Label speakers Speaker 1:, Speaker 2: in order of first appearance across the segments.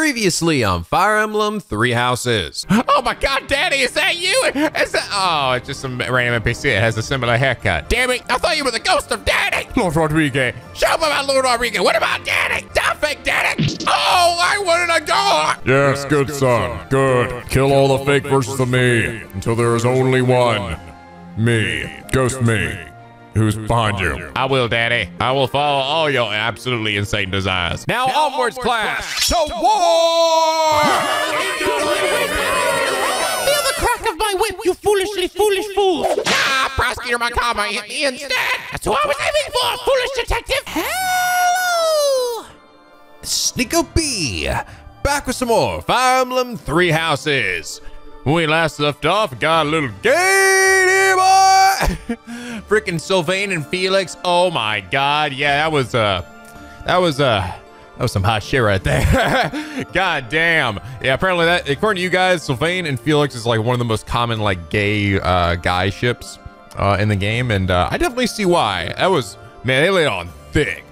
Speaker 1: Previously on Fire Emblem Three Houses.
Speaker 2: Oh my god, Daddy, is that you? Is that Oh, it's just some random NPC. It has a similar haircut. Damn it, I thought you were the ghost of Daddy. Lord Rodrigue. Show me about Lord Rodrigue. What about Daddy? Stop fake Daddy. Oh, I wanted a go.
Speaker 3: Yes, good son. Good. Kill all the fake versions of me until there is only one. Me. Ghost me. Who's behind you?
Speaker 2: I will, Daddy. I will follow all your absolutely insane desires. Now, onwards, class. To war!
Speaker 4: Feel the crack of my whip, you foolishly foolish fool!
Speaker 2: Ah, prosecutor, my karma hit me instead. That's who I was aiming for, foolish detective.
Speaker 4: Hello!
Speaker 1: Sneako B, back with some more Fire Emblem Three Houses. When we last left off, got a little gay boy. Freaking Sylvain and Felix.
Speaker 2: Oh my god, yeah, that was uh that was uh that was some hot shit right there. god damn. Yeah, apparently that according to you guys, Sylvain and Felix is like one of the most common like gay uh guy ships uh in the game, and uh I definitely see why. That was man, they laid on thick.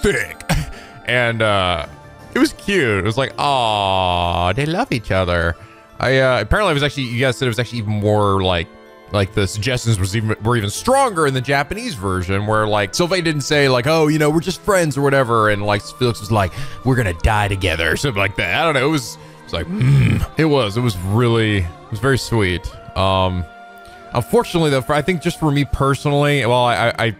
Speaker 2: Thick. and uh it was cute. It was like, oh, they love each other. I uh apparently it was actually you guys said it was actually even more like like the suggestions was even were even stronger in the Japanese version where like Sylvain didn't say like oh you know we're just friends or whatever and like Felix was like we're gonna die together or something like that. I don't know. It was it was like mm, it was it was really it was very sweet. Um unfortunately though for, I think just for me personally well I I,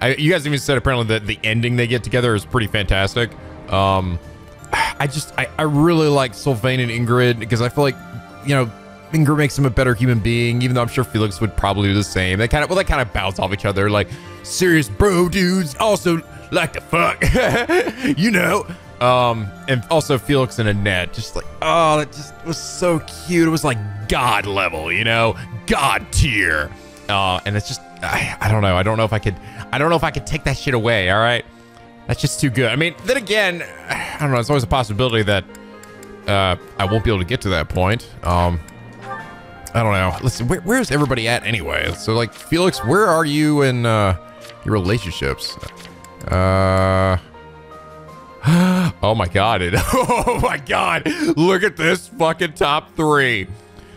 Speaker 2: I you guys even said apparently that the ending they get together is pretty fantastic. Um I just I, I really like Sylvain and Ingrid because I feel like you know Ingrid makes him a better human being, even though I'm sure Felix would probably do the same. They kind of well, they kind of bounce off each other, like serious bro dudes also like the fuck, you know. Um, and also Felix and Annette, just like oh, that just was so cute. It was like God level, you know, God tier. Uh, and it's just I, I don't know. I don't know if I could. I don't know if I could take that shit away. All right, that's just too good. I mean, then again, I don't know. It's always a possibility that uh, I won't be able to get to that point. Um, I don't know. Listen, where, where's everybody at anyway? So, like, Felix, where are you in uh, your relationships? Uh. Oh my god. It, oh my god. Look at this fucking top three.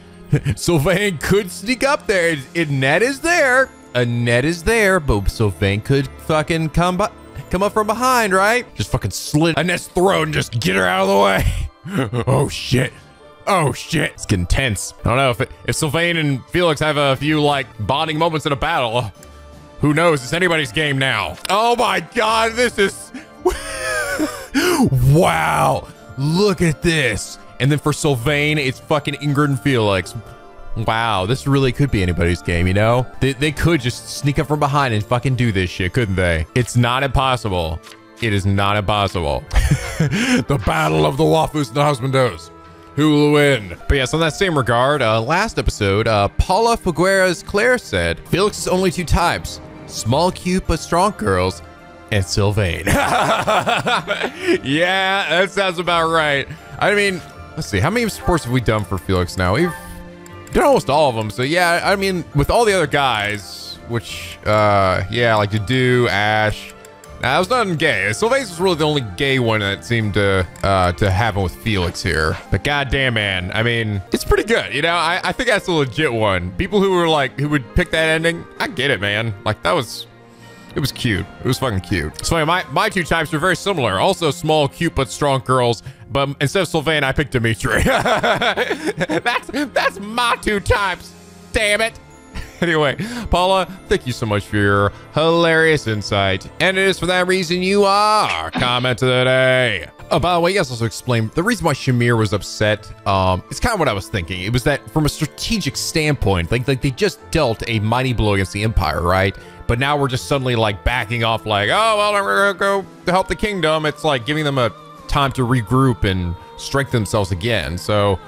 Speaker 2: Sylvain could sneak up there. Annette is there. Annette is there, but Sylvain could fucking come by, come up from behind, right? Just fucking slit Annette's throat and just get her out of the way. oh shit. Oh shit, it's getting tense. I don't know if it, if Sylvain and Felix have a few like bonding moments in a battle. Who knows? It's anybody's game now. Oh my god, this is wow. Look at this. And then for Sylvain, it's fucking Ingrid and Felix. Wow, this really could be anybody's game, you know? They, they could just sneak up from behind and fucking do this shit, couldn't they? It's not impossible. It is not impossible. the battle of the Waifus and the Husbandos. Who will win? But yes, on that same regard, uh, last episode, uh, Paula Figueras Claire said, Felix is only two types, small, cute, but strong girls, and Sylvain. yeah, that sounds about right. I mean, let's see, how many supports have we done for Felix now? We've done almost all of them. So yeah, I mean, with all the other guys, which, uh, yeah, like Dedue, Ashe, now, that was nothing gay. Sylvain was really the only gay one that seemed to uh, to happen with Felix here. But goddamn, man, I mean, it's pretty good. You know, I, I think that's a legit one. People who were like, who would pick that ending, I get it, man. Like, that was, it was cute. It was fucking cute. So my, my two types are very similar. Also small, cute, but strong girls. But instead of Sylvain, I picked Dimitri. that's, that's my two types. Damn it. Anyway, Paula, thank you so much for your hilarious insight. And it is for that reason you are comment of the day. Oh, by the way, you guys also explained the reason why Shamir was upset. Um, it's kind of what I was thinking. It was that from a strategic standpoint, like, like they just dealt a mighty blow against the Empire, right? But now we're just suddenly like backing off, like, oh, well, we're gonna go help the kingdom. It's like giving them a time to regroup and strengthen themselves again. So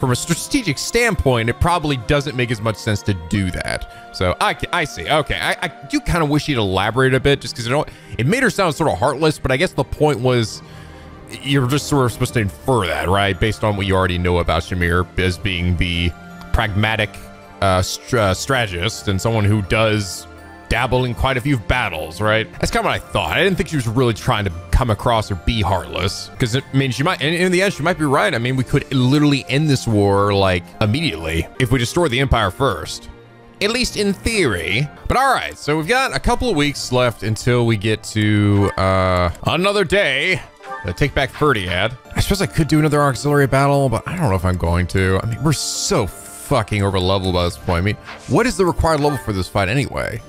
Speaker 2: from a strategic standpoint, it probably doesn't make as much sense to do that. So I, I see. Okay, I, I do kind of wish he'd elaborate a bit, just because you know it made her sound sort of heartless. But I guess the point was you're just sort of supposed to infer that, right, based on what you already know about Shamir as being the pragmatic uh, uh, strategist and someone who does dabble in quite a few battles, right? That's kind of what I thought. I didn't think she was really trying to come across or be heartless. Because, I mean, she might, and in the end, she might be right. I mean, we could literally end this war, like, immediately if we destroy the Empire first. At least in theory. But all right, so we've got a couple of weeks left until we get to uh, another day to take back Fhirdiad. I suppose I could do another auxiliary battle, but I don't know if I'm going to. I mean, we're so fucking over leveled by this point. I mean, what is the required level for this fight anyway?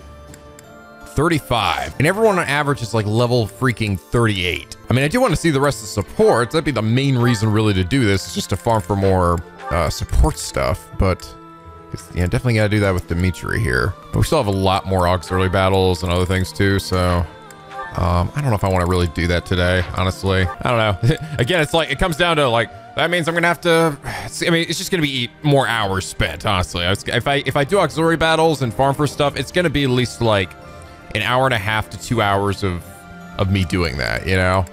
Speaker 2: 35. And everyone on average is like level freaking 38. I mean, I do want to see the rest of the supports. That'd be the main reason really to do this. It's just to farm for more uh, support stuff, but yeah, definitely got to do that with Dimitri here. But we still have a lot more auxiliary battles and other things too, so... Um, I don't know if I want to really do that today, honestly. I don't know. Again, it's like, it comes down to like, that means I'm gonna have to, I mean, it's just gonna be more hours spent, honestly. If I, if I do auxiliary battles and farm for stuff, it's gonna be at least like an hour and a half to two hours of, of me doing that, you know?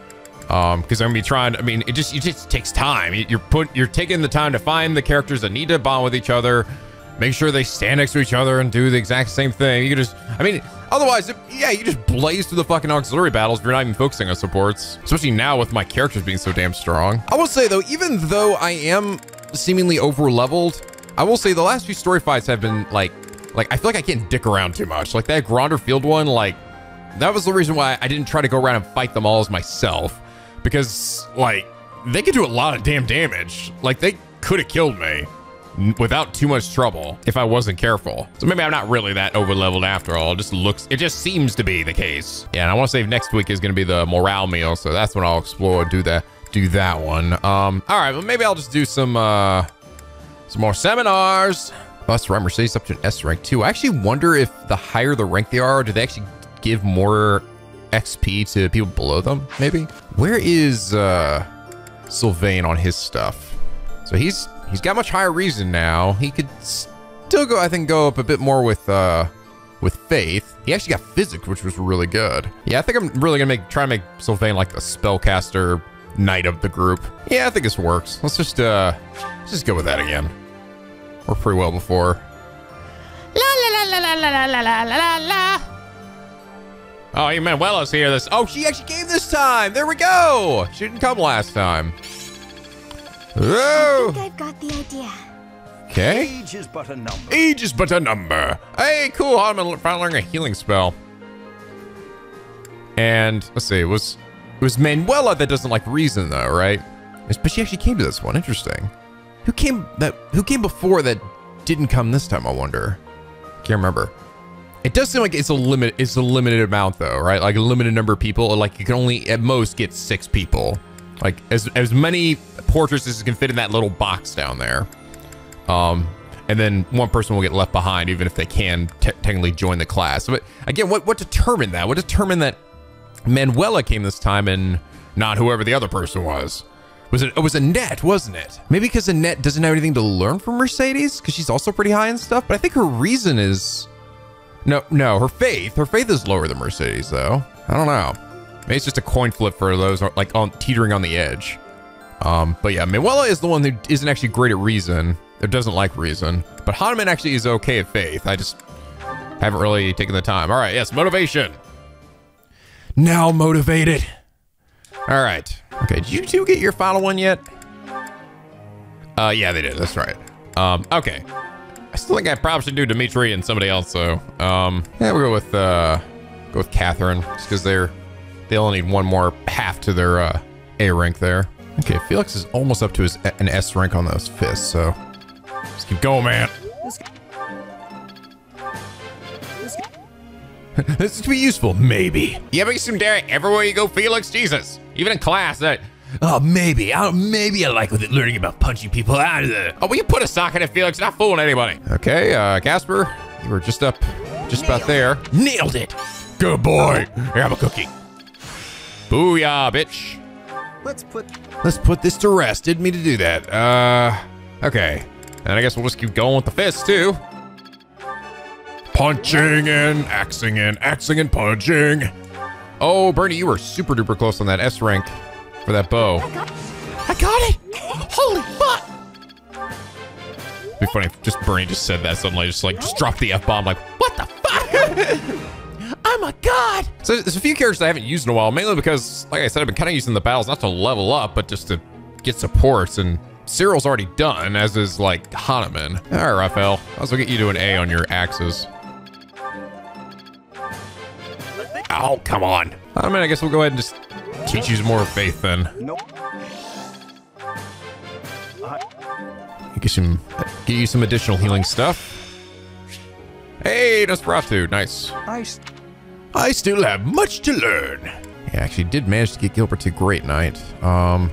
Speaker 2: Um, because I'm gonna be trying. I mean, it just it just takes time. You're put you're taking the time to find the characters that need to bond with each other, make sure they stand next to each other and do the exact same thing. You just, I mean, otherwise, yeah, you just blaze through the fucking auxiliary battles if you're not even focusing on supports. Especially now with my characters being so damn strong. I will say though, even though I am seemingly over leveled, I will say the last few story fights have been like, like I feel like I can't dick around too much. Like that Gronder Field one, like that was the reason why I didn't try to go around and fight them all as myself because like they could do a lot of damn damage. Like they could have killed me without too much trouble if I wasn't careful. So maybe I'm not really that over leveled after all. It just looks, it just seems to be the case. Yeah, and I want to say next week is going to be the morale meal. So that's when I'll explore, do that, do that one. Um, all right, well, maybe I'll just do some, uh, some more seminars. Bus right, Mercedes up to an S rank too. I actually wonder if the higher the rank they are, do they actually give more XP to people below them? Maybe. Where is uh, Sylvain on his stuff? So he's he's got much higher reason now. He could still go, I think, go up a bit more with uh, with faith. He actually got physics, which was really good. Yeah, I think I'm really gonna make try to make Sylvain like a spellcaster knight of the group. Yeah, I think this works. Let's just uh, let's just go with that again. Worked pretty well before.
Speaker 4: La la la la la la la la la la.
Speaker 2: Oh, Manuela's here. This. Oh, she actually came this time. There we go. She didn't come last time.
Speaker 5: I think I've got the idea.
Speaker 2: Okay.
Speaker 6: Age is but a number.
Speaker 2: Age is but a number. Hey, cool. I'm finally learning a healing spell. And let's see, it was it was Manuela that doesn't like reason though, right? But she actually came to this one. Interesting. Who came that? Who came before that didn't come this time? I wonder. Can't remember. It does seem like it's a limit. It's a limited amount though, right? Like a limited number of people. Like you can only at most get six people. Like as as many portraits as can fit in that little box down there. Um, and then one person will get left behind, even if they can technically join the class. But again, what what determined that? What determined that Manuela came this time and not whoever the other person was? Was it? It was Annette, wasn't it? Maybe because Annette doesn't have anything to learn from Mercedes, because she's also pretty high and stuff. But I think her reason is no, no, her faith. Her faith is lower than Mercedes, though. I don't know. Maybe it's just a coin flip for those like on teetering on the edge. Um, but yeah, Manuela is the one who isn't actually great at reason. Or doesn't like reason. But Hanneman actually is okay at faith. I just haven't really taken the time. All right, yes, motivation. Now motivated. All right. Okay, did you two get your final one yet? Uh, yeah, they did. That's right. Um, okay. I still think I probably should do Dimitri and somebody else, though. Um, yeah, we'll go with, uh, go with Catherine, just because they're, they only need one more half to their, uh, A rank there. Okay, Felix is almost up to his an S rank on those fists, so let's keep going, man. this could be useful, maybe. You having some dare everywhere you go, Felix? Jesus. Even in class, that. Oh, maybe. I maybe I like with it learning about punching people out of the. Oh, will you put a sock in it, Felix? Not fooling anybody. Okay, uh, Casper, you were just up, just about there. Nailed it. Good boy. Here, have a cookie. Booyah, bitch.
Speaker 6: Let's put
Speaker 2: Let's put this to rest. Didn't mean to do that. Uh, okay. And I guess we'll just keep going with the fists, too. Punching and axing and axing and punching. Oh, Bernie, you were super duper close on that S rank for that bow.
Speaker 4: I got it. Holy fuck.
Speaker 2: It'd be funny if just Bernie just said that suddenly, just like, just dropped the F-bomb, like, what the fuck?
Speaker 4: Oh my god!
Speaker 2: So there's a few characters I haven't used in a while, mainly because, like I said, I've been kind of using the battles not to level up, but just to get supports. And Cyril's already done, as is like Hanneman. All right, Raphael, I'll get you to an A on your axes. Oh, come on. I mean, I guess we'll go ahead and just teach you some more faith then. Get some, get you some additional healing stuff. Hey, Nosferatu, nice.
Speaker 5: Nice.
Speaker 2: I still have much to learn. Yeah, I actually did manage to get Gilbert to Great Knight. Um,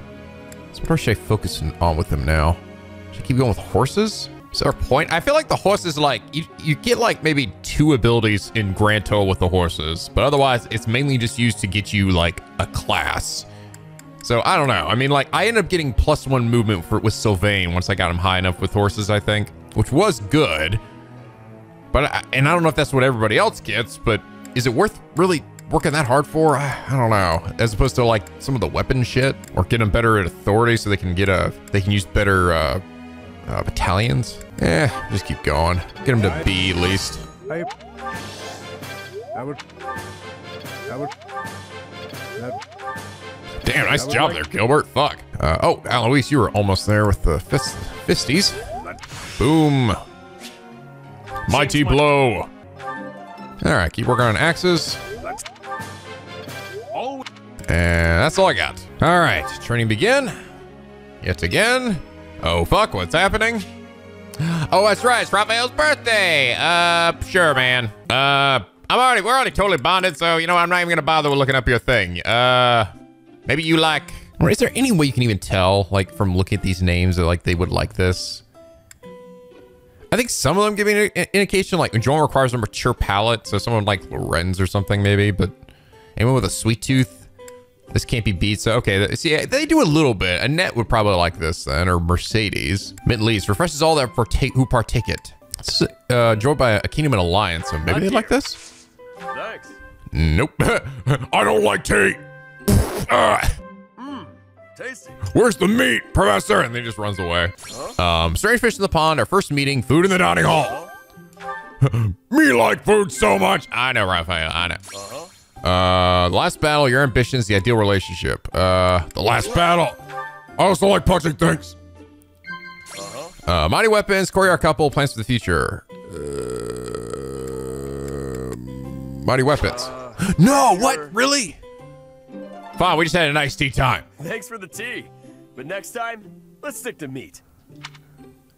Speaker 2: so what should I focus on with him now? Should I keep going with horses? Is there a point? I feel like the horses, like, you, you get like maybe two abilities in Grand Tour with the horses, but otherwise it's mainly just used to get you like a class. So I don't know. I mean, like, I ended up getting plus one movement for with Sylvain once I got him high enough with horses, I think, which was good. But, I, and I don't know if that's what everybody else gets, but is it worth really working that hard for? I, don't know. As opposed to like some of the weapon shit or get them better at authority so they can get a, they can use better uh, uh, battalions. Eh, just keep going. Get them to B at least.
Speaker 5: I. I would. I would.
Speaker 2: Damn, nice job
Speaker 5: like
Speaker 2: there, Gilbert. Fuck. Uh, oh, Alois, you were almost there with the fist, fisties. Boom. Mighty blow. All right, keep working on axes. And that's all I got. All right, training begin. Yet again. Oh, fuck, what's happening? Oh, that's right, it's Raphael's birthday. Uh, sure, man. Uh, I'm already, we're already totally bonded, so, you know, I'm not even gonna bother with looking up your thing. Uh, maybe you like, or is there any way you can even tell, like, from looking at these names, that, like, they would like this? I think some of them give me an indication, like, Joan requires a mature palate, so someone like Lorenz or something, maybe, but anyone with a sweet tooth, this can't be beat. So, okay, see, they do a little bit. Annette would probably like this then, or Mercedes. Mint least refreshes all that partake who partake it. It's uh, enjoyed by a kingdom and alliance, so maybe they like this.
Speaker 5: thanks.
Speaker 2: Nope. I don't like tea. Ah,
Speaker 5: Tasty.
Speaker 2: where's the meat, Professor? And then he just runs away. Um, strange fish in the pond. Our first meeting. Food in the dining hall. Me like food so much. I know, Raphael. I know. Uh, the last battle, your ambitions, the ideal relationship. Uh, the last battle. I also like punching things. Uh, mighty weapons, Courier couple, plans for the future. Uh, mighty weapons. no, what? Really? Fine, we just had a nice tea time.
Speaker 5: Thanks for the tea. But next time, let's stick to meat.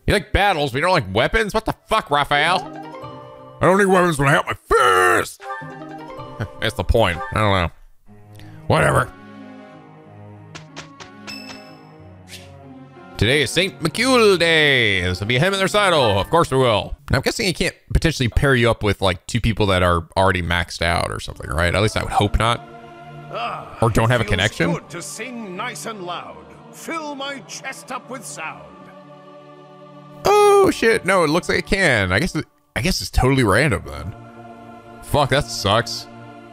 Speaker 2: You like battles, but you don't like weapons? What the fuck, Raphael? I don't need weapons when I have my fist. That's the point. I don't know. Whatever. Today is St. Macuil Day. This will be him and their saddle. Of course we will. Now, I'm guessing he can't potentially pair you up with like two people that are already maxed out or something, right? At least I would hope not. Ah, or don't have a connection.
Speaker 6: Good to sing nice and loud. Fill my chest up with sound.
Speaker 2: Oh shit! No, it looks like it can. I guess. It, I guess it's totally random then. Fuck, that sucks.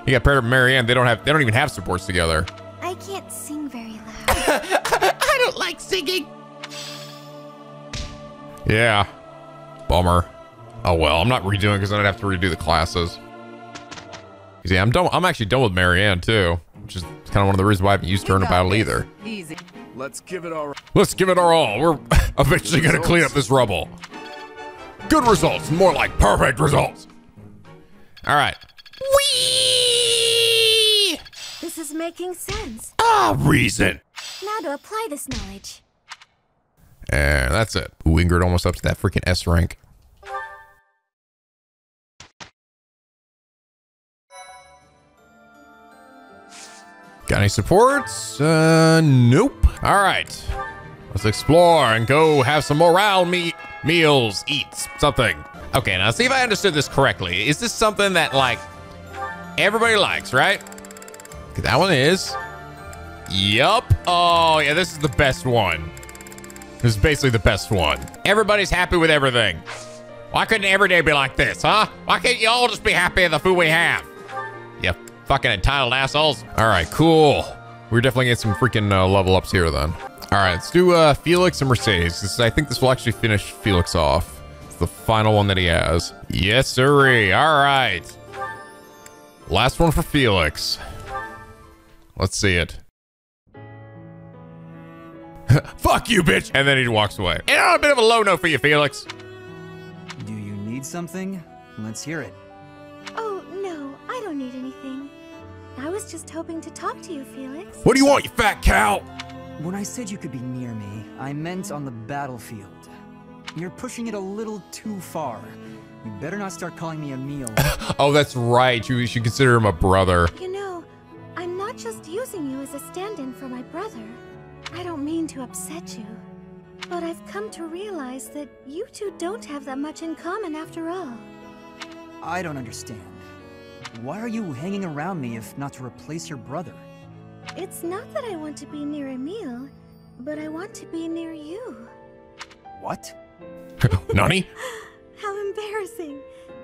Speaker 2: You got paired with Marianne. They don't have. They don't even have supports together.
Speaker 7: I can't sing very loud.
Speaker 4: I don't like singing.
Speaker 2: Yeah. Bummer. Oh well, I'm not redoing because then I'd have to redo the classes. Yeah, I'm done. I'm actually done with Marianne too, which is kind of one of the reasons why I haven't used her in a battle either.
Speaker 8: Easy.
Speaker 5: Let's give it our.
Speaker 2: Let's give it our all. We're eventually gonna clean up this rubble. Good results, more like perfect results. All right.
Speaker 4: Whee!
Speaker 7: Making sense.
Speaker 2: Ah, reason.
Speaker 7: Now to apply this knowledge.
Speaker 2: And that's it. Ooh, Ingrid almost up to that freaking S rank. Got any supports? Uh, nope. All right. Let's explore and go have some morale me meals, eat something. Okay, now see if I understood this correctly. Is this something that like everybody likes, right? That one is. Yup. Oh, yeah, this is the best one. This is basically the best one. Everybody's happy with everything. Why couldn't every day be like this, huh? Why can't you all just be happy with the food we have? You fucking entitled assholes. All right, cool. We're definitely getting some freaking uh, level ups here then. All right, let's do uh, Felix and Mercedes. This, I think this will actually finish Felix off. It's the final one that he has. Yes, sirree. All right. Last one for Felix. Let's see it. Fuck you, bitch! And then he walks away. And on a bit of a low note for you, Felix.
Speaker 8: Do you need something? Let's hear it.
Speaker 7: Oh, no, I don't need anything. I was just hoping to talk to you, Felix.
Speaker 2: What do you want, you fat cow?
Speaker 8: When I said you could be near me, I meant on the battlefield. You're pushing it a little too far. You better not start calling me Emile.
Speaker 2: Oh, that's right. You should consider him a brother.
Speaker 7: You know, I'm not just using you as a stand-in for my brother. I don't mean to upset you. But I've come to realize that you two don't have that much in common after all.
Speaker 8: I don't understand. Why are you hanging around me if not to replace your brother?
Speaker 7: It's not that I want to be near Emile, but I want to be near you.
Speaker 8: What?
Speaker 2: Nani?
Speaker 7: How embarrassing.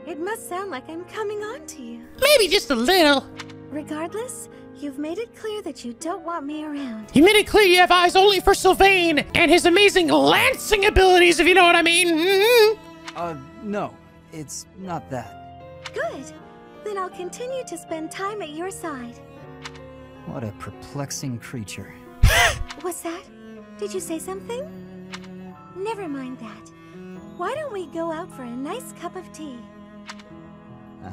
Speaker 7: It must sound like I'm coming on to you.
Speaker 4: Maybe just a little.
Speaker 7: Regardless, you've made it clear that you don't want me around.
Speaker 4: You made it clear you have eyes only for Sylvain and his amazing lancing abilities, if you know what I mean. Mhm.
Speaker 8: Uh, no. It's not that.
Speaker 7: Good. Then I'll continue to spend time at your side.
Speaker 8: What a perplexing creature.
Speaker 7: What's that? Did you say something? Never mind that. Why don't we go out for a nice cup of tea?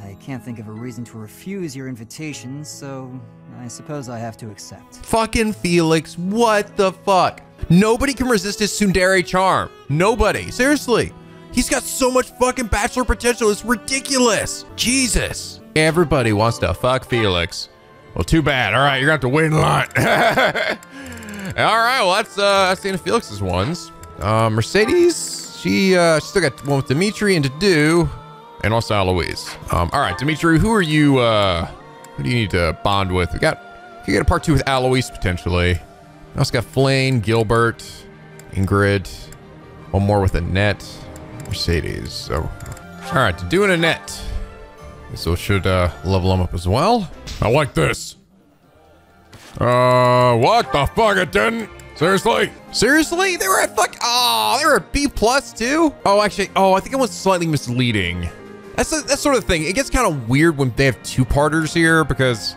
Speaker 8: I can't think of a reason to refuse your invitation, so I suppose I have to accept.
Speaker 2: Fucking Felix, what the fuck? Nobody can resist his tsundere charm. Nobody. Seriously. He's got so much fucking bachelor potential. It's ridiculous. Jesus. Everybody wants to fuck Felix. Well, too bad. All right, you're gonna have to wait in line. All right, well that's uh that's the end of Felix's ones. Uh, Mercedes, she uh she still got one with Dimitri and Dedue, and also Alois. Um, all right, Dimitri, who are you? uh Who do you need to bond with? We got you get a part two with Alois potentially. We also got Flayn, Gilbert, Ingrid, one more with Annette, Mercedes. So, all right, Dedue an Annette. So should uh, level them up as well.
Speaker 3: I like this. Uh, what the fuck? It didn't? Seriously?
Speaker 2: Seriously, they were at fuck. Oh, they were at B plus too. Oh, actually, oh, I think it was slightly misleading. That's a, that sort of thing. It gets kind of weird when they have two parters here because,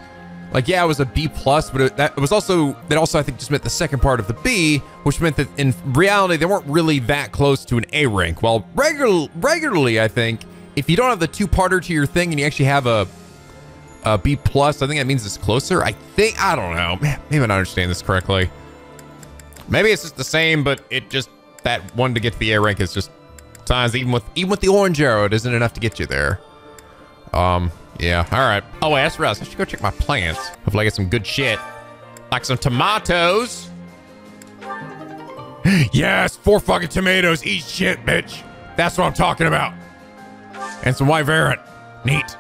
Speaker 2: like, yeah, it was a B plus, but it, that it was also that also I think just meant the second part of the B, which meant that in reality they weren't really that close to an A rank. Well, regular regularly, I think if you don't have the two parter to your thing and you actually have a a B plus, I think that means it's closer. I think I don't know. Man, maybe I don't understand this correctly. Maybe it's just the same, but it just that one to get to the A rank is just sometimes even with even with the orange arrow, it isn't enough to get you there. Um, yeah, all right. Oh wait, that's right. I should go check my plants. Hopefully I get some good shit. Like some tomatoes. yes, four fucking tomatoes. Eat shit, bitch. That's what I'm talking about. And some white variant. Neat.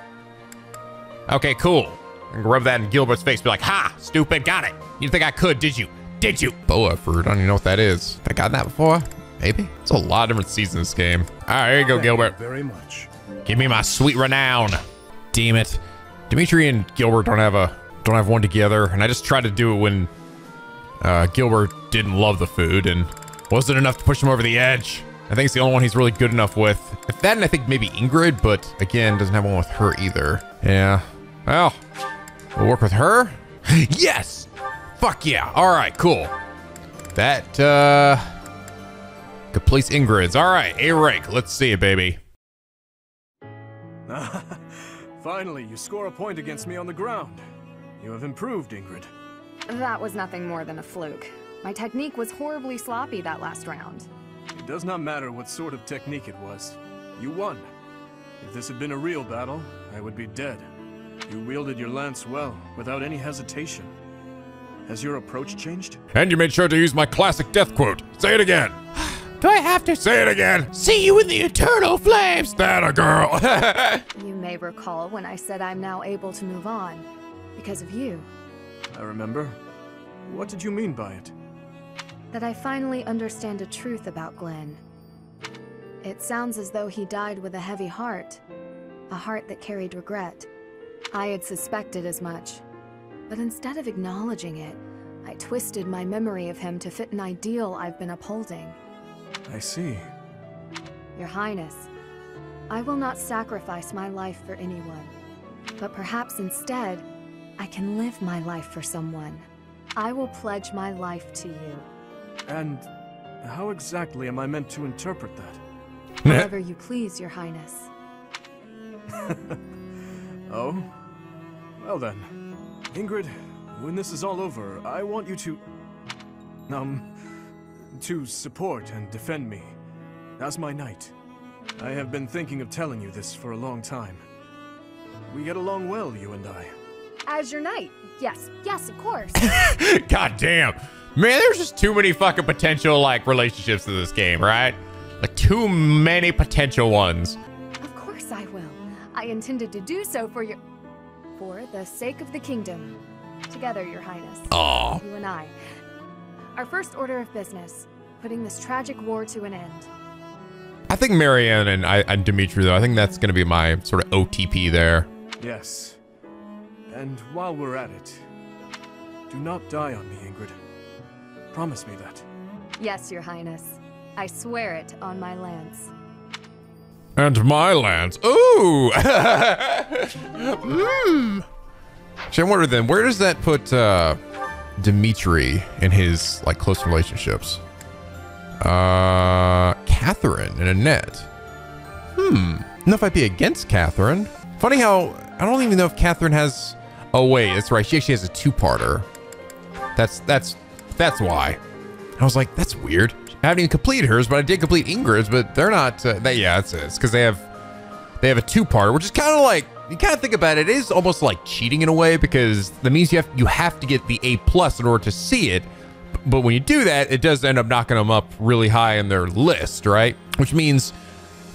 Speaker 2: Okay, cool. And rub that in Gilbert's face. Be like, ha, stupid, got it. You think I could, did you? Did you? Boa fruit. I don't even know what that is. Have I gotten that before? Maybe. It's a lot of different seasons in this game. All right, here you go, Gilbert.
Speaker 6: Very much.
Speaker 2: Give me my sweet renown. Damn it. Dimitri and Gilbert don't have a don't have one together, and I just tried to do it when uh, Gilbert didn't love the food and wasn't enough to push him over the edge. I think it's the only one he's really good enough with. If that, and I think maybe Ingrid, but again, doesn't have one with her either. Yeah. Well, we'll work with her. yes. Fuck yeah. All right. Cool. That uh completes Ingrid's. All right. A rank. Let's see it, baby.
Speaker 5: Finally, you score a point against me on the ground. You have improved, Ingrid.
Speaker 9: That was nothing more than a fluke. My technique was horribly sloppy that last round.
Speaker 5: It does not matter what sort of technique it was. You won. If this had been a real battle, I would be dead. You wielded your lance well, without any hesitation. Has your approach changed?
Speaker 3: And you made sure to use my classic death quote. Say it again.
Speaker 4: Do I have to
Speaker 3: Say it again.
Speaker 4: see you in the eternal flames?
Speaker 3: That a girl.
Speaker 9: You may recall when I said I'm now able to move on. Because of you.
Speaker 5: I remember. What did you mean by it?
Speaker 9: That I finally understand a truth about Glenn. It sounds as though he died with a heavy heart. A heart that carried regret. I had suspected as much. But instead of acknowledging it, I twisted my memory of him to fit an ideal I've been upholding.
Speaker 5: I see.
Speaker 9: Your Highness, I will not sacrifice my life for anyone. But perhaps instead, I can live my life for someone. I will pledge my life to you.
Speaker 5: And how exactly am I meant to interpret that?
Speaker 9: However you please, your highness.
Speaker 5: Oh? Well then. Ingrid, when this is all over, I want you to... Um... To support and defend me. As my knight. I have been thinking of telling you this for a long time. We get along well, you and I.
Speaker 9: As your knight, yes, yes, of course.
Speaker 2: God damn. Man, there's just too many fucking potential like relationships in this game, right? Like too many potential ones.
Speaker 9: of course I will. I intended to do so for your... For the sake of the kingdom. Together, your highness.
Speaker 2: Aw.
Speaker 9: You and I. Our first order of business. Putting this tragic war to an end.
Speaker 2: I think Marianne and I and Dimitri though, I think that's gonna be my sort of OTP there.
Speaker 5: Yes. And while we're at it, do not die on me, Ingrid. Promise me that.
Speaker 9: Yes, your highness. I swear it on my lance.
Speaker 3: And my lance.
Speaker 2: Ooh! Mmm. Actually, I wonder then, where does that put uh, Dimitri and his like close relationships? Uh, Catherine and Annette. Hmm. Know if I'd be against Catherine. Funny how I don't even know if Catherine has. Oh wait, that's right. She actually has a two-parter. That's that's that's why. I was like, that's weird. I haven't even completed hers, but I did complete Ingrid's. But they're not. Uh, they, yeah, that's it. It's because they have they have a two-parter, which is kind of like you kind of think about it, it is almost like cheating in a way because that means you have you have to get the A plus in order to see it. But when you do that, it does end up knocking them up really high in their list, right? Which means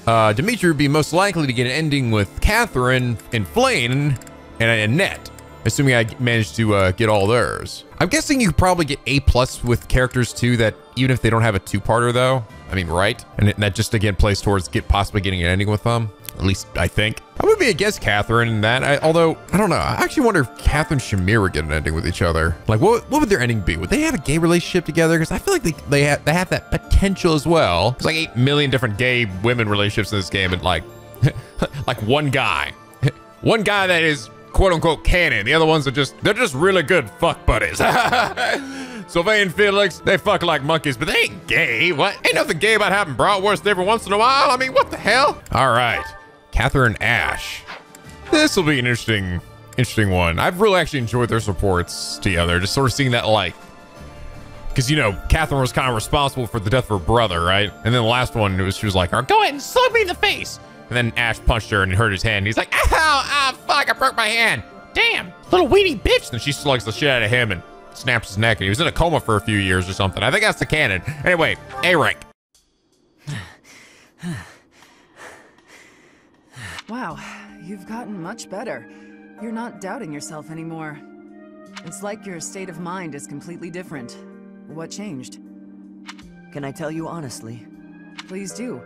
Speaker 2: uh, Dimitri would be most likely to get an ending with Catherine and Flayn and Annette, assuming I managed to uh, get all theirs. I'm guessing you probably get A plus with characters too that even if they don't have a two-parter though, I mean, right? And that just again plays towards get possibly getting an ending with them. At least I think. I would be against Catherine in that. I, although I don't know. I actually wonder if Catherine and Shamir would get an ending with each other. Like, what what would their ending be? Would they have a gay relationship together? Because I feel like they they have, they have that potential as well. There's like eight million different gay women relationships in this game, and like like one guy, one guy that is quote unquote canon. The other ones are just they're just really good fuck buddies. Sylvain and Felix, they fuck like monkeys, but they ain't gay. What? Ain't nothing gay about having bratwurst every once in a while. I mean, what the hell? All right, Catherine Ashe. This will be an interesting, interesting one. I've really actually enjoyed their supports together. Just sort of seeing that like. Because, you know, Catherine was kind of responsible for the death of her brother, right? And then the last one, was, she was like,
Speaker 4: Go ahead and slug me in the face.
Speaker 2: and then Ashe punched her and hurt his hand. He's like, ow, ah, fuck, I broke my hand.
Speaker 4: Damn, little weedy bitch.
Speaker 2: Then she slugs the shit out of him and snaps his neck. And he was in a coma for a few years or something. I think that's the canon. Anyway, A rank.
Speaker 10: Wow, you've gotten much better. You're not doubting yourself anymore. It's like your state of mind is completely different. What changed?
Speaker 11: Can I tell you honestly?
Speaker 10: Please do.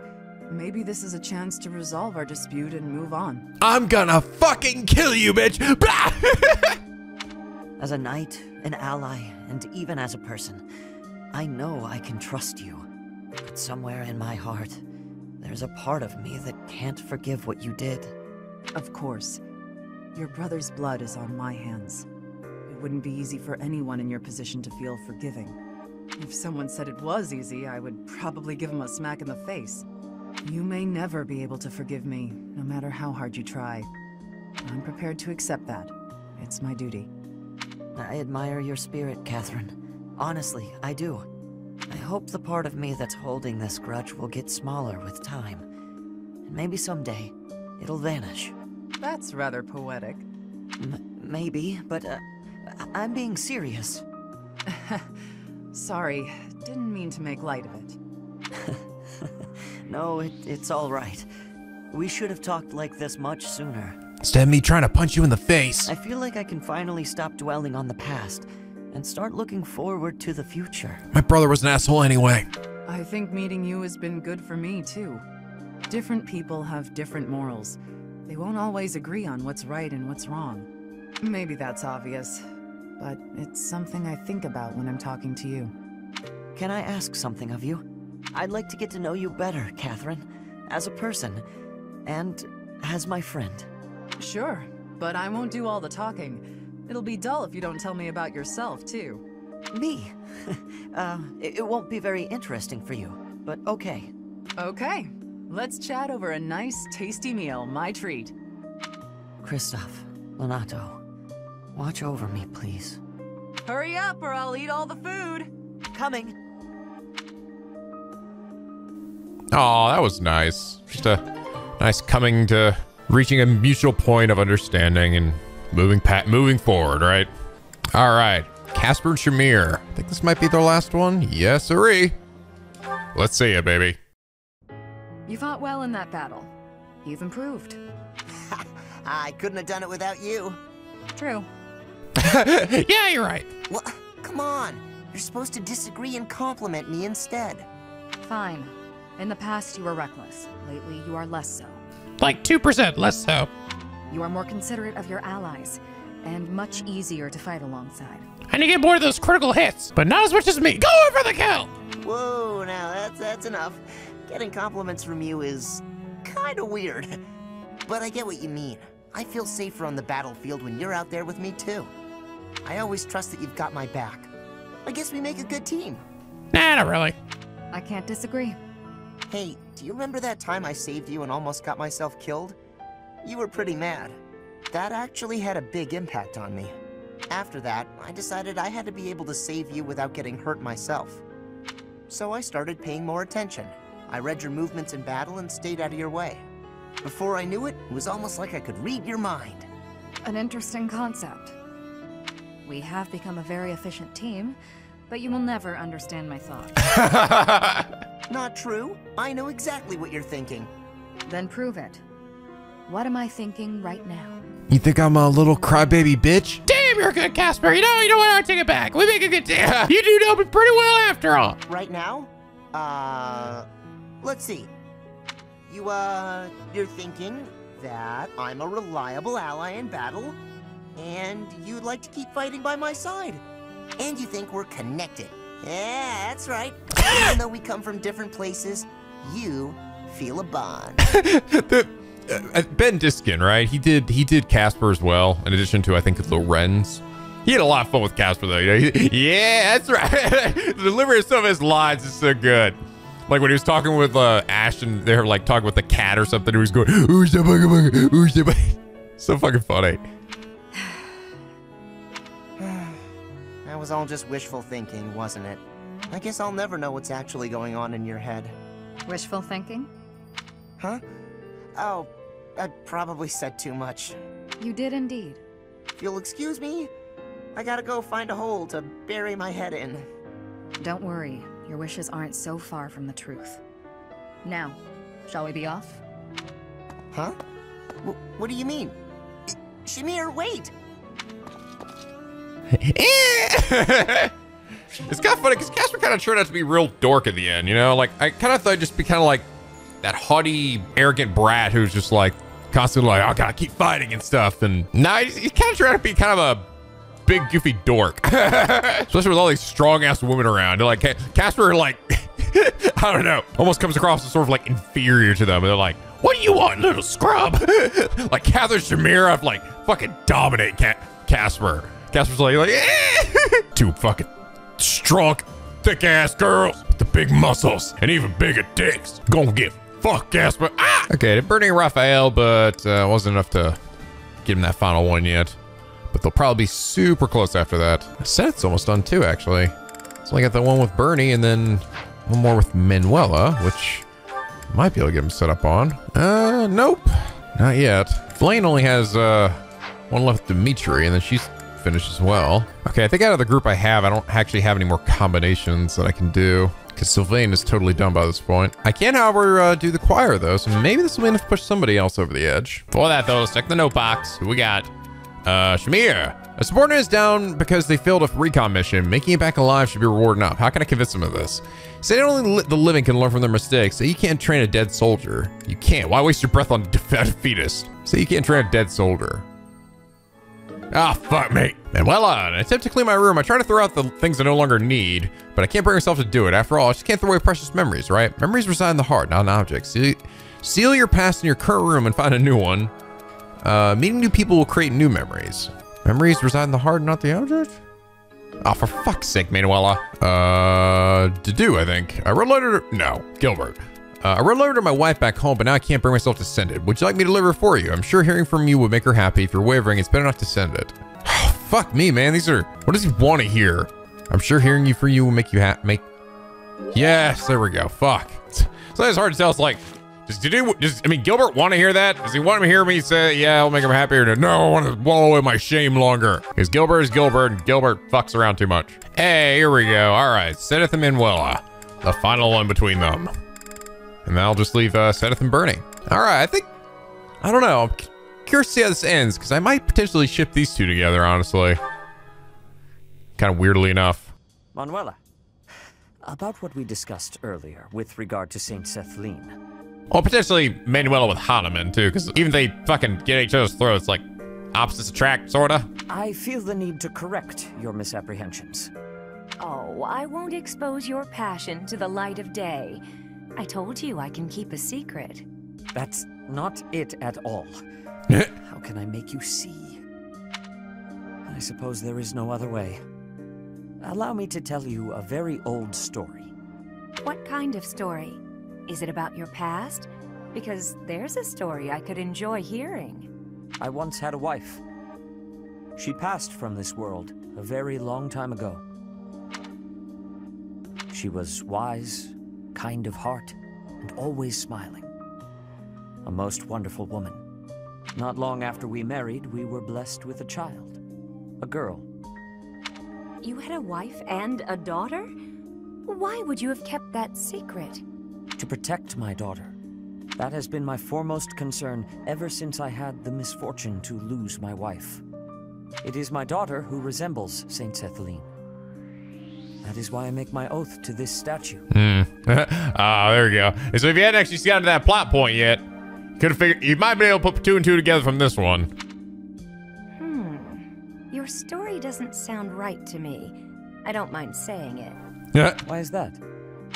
Speaker 10: Maybe this is a chance to resolve our dispute and move on.
Speaker 2: I'm gonna fucking kill you, bitch.
Speaker 11: As a knight, an ally, and even as a person, I know I can trust you. But somewhere in my heart, there's a part of me that can't forgive what you did.
Speaker 10: Of course. Your brother's blood is on my hands. It wouldn't be easy for anyone in your position to feel forgiving. If someone said it was easy, I would probably give him a smack in the face. You may never be able to forgive me, no matter how hard you try. I'm prepared to accept that. It's my duty.
Speaker 11: I admire your spirit, Catherine. Honestly, I do. I hope the part of me that's holding this grudge will get smaller with time. And maybe someday, it'll vanish.
Speaker 10: That's rather poetic.
Speaker 11: M maybe, but uh, I- I'm being serious.
Speaker 10: Sorry, didn't mean to make light of it.
Speaker 11: No, it, it's all right. We should have talked like this much sooner.
Speaker 2: Instead of me trying to punch you in the face.
Speaker 11: I feel like I can finally stop dwelling on the past and start looking forward to the future.
Speaker 2: My brother was an asshole anyway.
Speaker 10: I think meeting you has been good for me, too. Different people have different morals. They won't always agree on what's right and what's wrong. Maybe that's obvious, but it's something I think about when I'm talking to you.
Speaker 11: Can I ask something of you? I'd like to get to know you better, Catherine, as a person, and as my friend.
Speaker 10: Sure. but I won't do all the talking. It'll be dull if you don't tell me about yourself, too.
Speaker 11: Me? uh, it, it won't be very interesting for you, but okay.
Speaker 10: Okay. Let's chat over a nice, tasty meal, my treat.
Speaker 11: Christophe, Lonato, watch over me, please.
Speaker 10: Hurry up or I'll eat all the food.
Speaker 11: Coming.
Speaker 2: Oh, that was nice. Just a nice coming to reaching a mutual point of understanding and moving pat moving forward, right? All right. Casper and Shamir. I think this might be their last one. Yes, sirree. Let's see it, baby.
Speaker 9: You fought well in that battle. You've improved.
Speaker 12: I couldn't have done it without you.
Speaker 9: True.
Speaker 4: yeah, you're right.
Speaker 12: What? Come on. You're supposed to disagree and compliment me instead.
Speaker 9: Fine. In the past, you were reckless. Lately, you are less so.
Speaker 4: Like 2% less so.
Speaker 9: You are more considerate of your allies, and much easier to fight alongside.
Speaker 4: And you get more of those critical hits, but not as much as me. Go for the kill!
Speaker 12: Whoa, now that's that's enough. Getting compliments from you is kind of weird. But I get what you mean. I feel safer on the battlefield when you're out there with me too. I always trust that you've got my back. I guess we make a good team.
Speaker 4: Nah, not really.
Speaker 9: I can't disagree.
Speaker 12: Hey, do you remember that time I saved you and almost got myself killed? You were pretty mad. That actually had a big impact on me. After that, I decided I had to be able to save you without getting hurt myself. So I started paying more attention. I read your movements in battle and stayed out of your way. Before I knew it, it was almost like I could read your mind.
Speaker 9: An interesting concept. We have become a very efficient team, but you will never understand my thoughts.
Speaker 12: Not true. I know exactly what you're thinking.
Speaker 9: Then prove it. What am I thinking right now?
Speaker 2: You think I'm a little crybaby bitch?
Speaker 4: Damn, you're a good Casper. You know, you know what? I take it back. We make a good team. you do know me pretty well after all.
Speaker 12: Right now? Uh, let's see. You, uh, you're thinking that I'm a reliable ally in battle, and you'd like to keep fighting by my side. And you think we're connected. Yeah, that's right. Even though we come from different places, you feel a bond.
Speaker 2: the, uh, ben Diskin, right? He did he did Casper as well, in addition to I think Lorenz. He had a lot of fun with Casper though. You know? he, yeah, that's right. the delivery of some of his lines is so good. Like when he was talking with uh, Ashton, they were like talking with the cat or something. He was going, "Who's the bugger bugger? Who's the bugger?" So fucking funny.
Speaker 12: that was all just wishful thinking, wasn't it? I guess I'll never know what's actually going on in your head.
Speaker 9: Wishful thinking?
Speaker 12: Huh? Oh, I probably said too much.
Speaker 9: You did indeed.
Speaker 12: If you'll excuse me, I gotta go find a hole to bury my head in.
Speaker 9: Don't worry, your wishes aren't so far from the truth. Now, shall we be off?
Speaker 12: Huh? W what do you mean? Shamir, wait!
Speaker 2: it's kind of funny because Casper kind of turned out to be real dork at the end, you know? Like, I kind of thought he'd just be kind of like that haughty, arrogant brat who's just like constantly like, oh, gotta keep fighting and stuff. And now he's, he's kind of trying to be kind of a big, goofy dork, especially with all these strong ass women around. They're like, Casper, like, I don't know, almost comes across as sort of like inferior to them. And they're like, what do you want, little scrub? like, Catherine Shamira, like, fucking dominate Ca Casper. Casper's like, like eh. two fucking strong, thick ass girls with the big muscles and even bigger dicks. Gonna get fucked, Casper. Ah! Okay, they're burning Raphael, but uh, wasn't enough to get him that final one yet. But they'll probably be super close after that. Seth's almost done too, actually. So I got the one with Bernie and then one more with Manuela, which might be able to get him set up on. Uh, nope. Not yet. Flayn only has uh, one left with Dimitri, and then she's finished as well. Okay, I think out of the group I have, I don't actually have any more combinations that I can do because Sylvain is totally done by this point. I can, however, uh, do the choir though, so maybe this will be enough to push somebody else over the edge. For that though, let's check the note box. Who we got? Uh, Shamir. A subordinate is down because they failed a recon mission. Making it back alive should be rewarded up. How can I convince them of this? Say that only li the living can learn from their mistakes. Say you can't train a dead soldier. You can't. Why waste your breath on a fetus? Say you can't train a dead soldier. Ah, fuck me. Manuela, in an attempt to clean my room, I try to throw out the things I no longer need, but I can't bring myself Dedue it. After all, I just can't throw away precious memories, right? Memories reside in the heart, not in objects. Seal, seal your past in your current room and find a new one. Uh, meeting new people will create new memories. Memories reside in the heart, not the object. Oh, for fuck's sake, Manuela. Uh, to do, I think. I letter to, no, Gilbert. Uh, I wrote a letter to my wife back home, but now I can't bring myself to send it. Would you like me to deliver it for you? I'm sure hearing from you would make her happy. If you're wavering, it's better not to send it. Fuck me, man. These are, what does he want to hear? I'm sure hearing you for you will make you happy. Make, yes, there we go. Fuck. So it's hard to tell. It's like, does, do, does I mean, Gilbert want to hear that? Does he want to hear me say, yeah, I'll make him happier? No, I want to wallow in my shame longer. Because Gilbert is Gilbert, and Gilbert fucks around too much. Hey, here we go. All right, Seteth and Manuela. The final one between them. And then I'll just leave uh, Seteth and Bernie. All right, I think, I don't know. I'm curious to see how this ends, because I might potentially ship these two together, honestly. Kind of weirdly enough.
Speaker 11: Manuela, about what we discussed earlier with regard to Saint Cethleann.
Speaker 2: Well, potentially Manuela with Hanneman, too, because even they fucking get each other's throats, like, opposites attract, sorta.
Speaker 11: I feel the need to correct your misapprehensions.
Speaker 13: Oh, I won't expose your passion to the light of day. I told you I can keep a secret.
Speaker 11: That's not it at all. Eh? How can I make you see? I suppose there is no other way. Allow me to tell you a very old story.
Speaker 13: What kind of story? Is it about your past? Because there's a story I could enjoy hearing.
Speaker 11: I once had a wife. She passed from this world a very long time ago. She was wise, kind of heart, and always smiling. A most wonderful woman. Not long after we married, we were blessed with a child. A girl.
Speaker 13: You had a wife and a daughter? Why would you have kept that secret?
Speaker 11: To protect my daughter. That has been my foremost concern ever since I had the misfortune to lose my wife. It is my daughter who resembles Saint Cethleann. That is why I make my oath to this statue.
Speaker 2: Hmm. Ah, there we go. So if you hadn't actually gotten to that plot point yet, could have figured you might be able to put two and two together from this one.
Speaker 13: Hmm. Your story doesn't sound right to me. I don't mind saying it.
Speaker 2: Yeah.
Speaker 11: Why is that?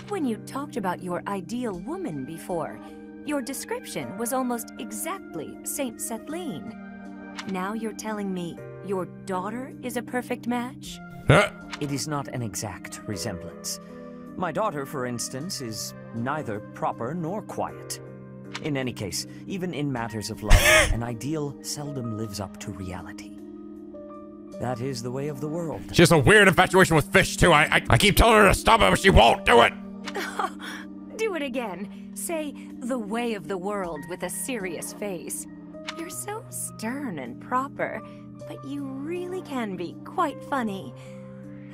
Speaker 13: When you talked about your ideal woman before, your description was almost exactly Saint Cethleann. Now you're telling me your daughter is a perfect match?
Speaker 11: It is not an exact resemblance. My daughter, for instance, is neither proper nor quiet. In any case, even in matters of love, an ideal seldom lives up to reality. That is the way of the world.
Speaker 2: She has a weird infatuation with fish too. I, I I keep telling her to stop it, but she won't do it.
Speaker 13: Do it again. Say, the way of the world with a serious face. You're so stern and proper, but you really can be quite funny.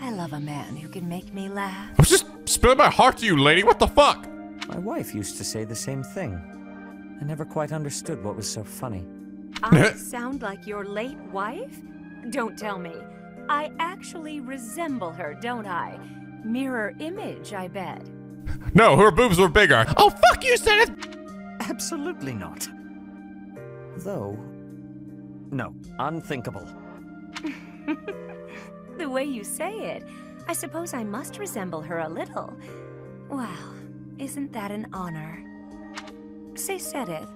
Speaker 13: I love a man who can make me laugh.
Speaker 2: I was just spilling my heart to you, lady. What the fuck?
Speaker 11: My wife used to say the same thing. I never quite understood what was so funny.
Speaker 13: I sound like your late wife? Don't tell me. I actually resemble her, don't I? Mirror image, I bet.
Speaker 2: No, her boobs were bigger.
Speaker 4: Oh, fuck you, Seth!
Speaker 11: Absolutely not. Though. No, unthinkable.
Speaker 13: the way you say it, I suppose I must resemble her a little. Well, isn't that an honor? Say, Seteth,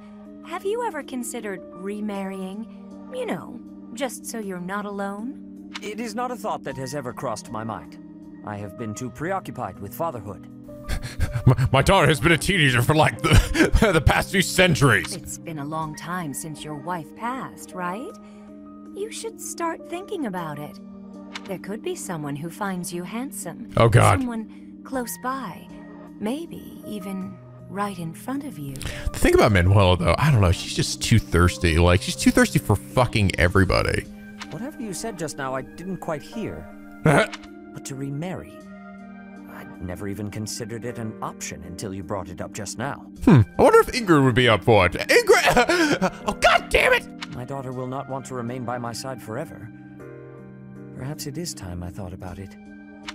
Speaker 13: have you ever considered remarrying? You know, just so you're not alone?
Speaker 11: It is not a thought that has ever crossed my mind. I have been too preoccupied with fatherhood.
Speaker 2: My, my daughter has been a teenager for like the, the past few centuries.
Speaker 13: It's been a long time since your wife passed, right? You should start thinking about it. There could be someone who finds you handsome.
Speaker 2: Oh, God.
Speaker 13: Someone close by. Maybe even right in front of you.
Speaker 2: The thing about Manuela, though, I don't know. She's just too thirsty. Like, she's too thirsty for fucking everybody.
Speaker 11: Whatever you said just now, I didn't quite hear. but to remarry? I'd never even considered it an option until you brought it up just now.
Speaker 2: Hmm. I wonder if Ingrid would be up for it. Ingrid! oh, god damn it!
Speaker 11: My daughter will not want to remain by my side forever. Perhaps it is time I thought about it.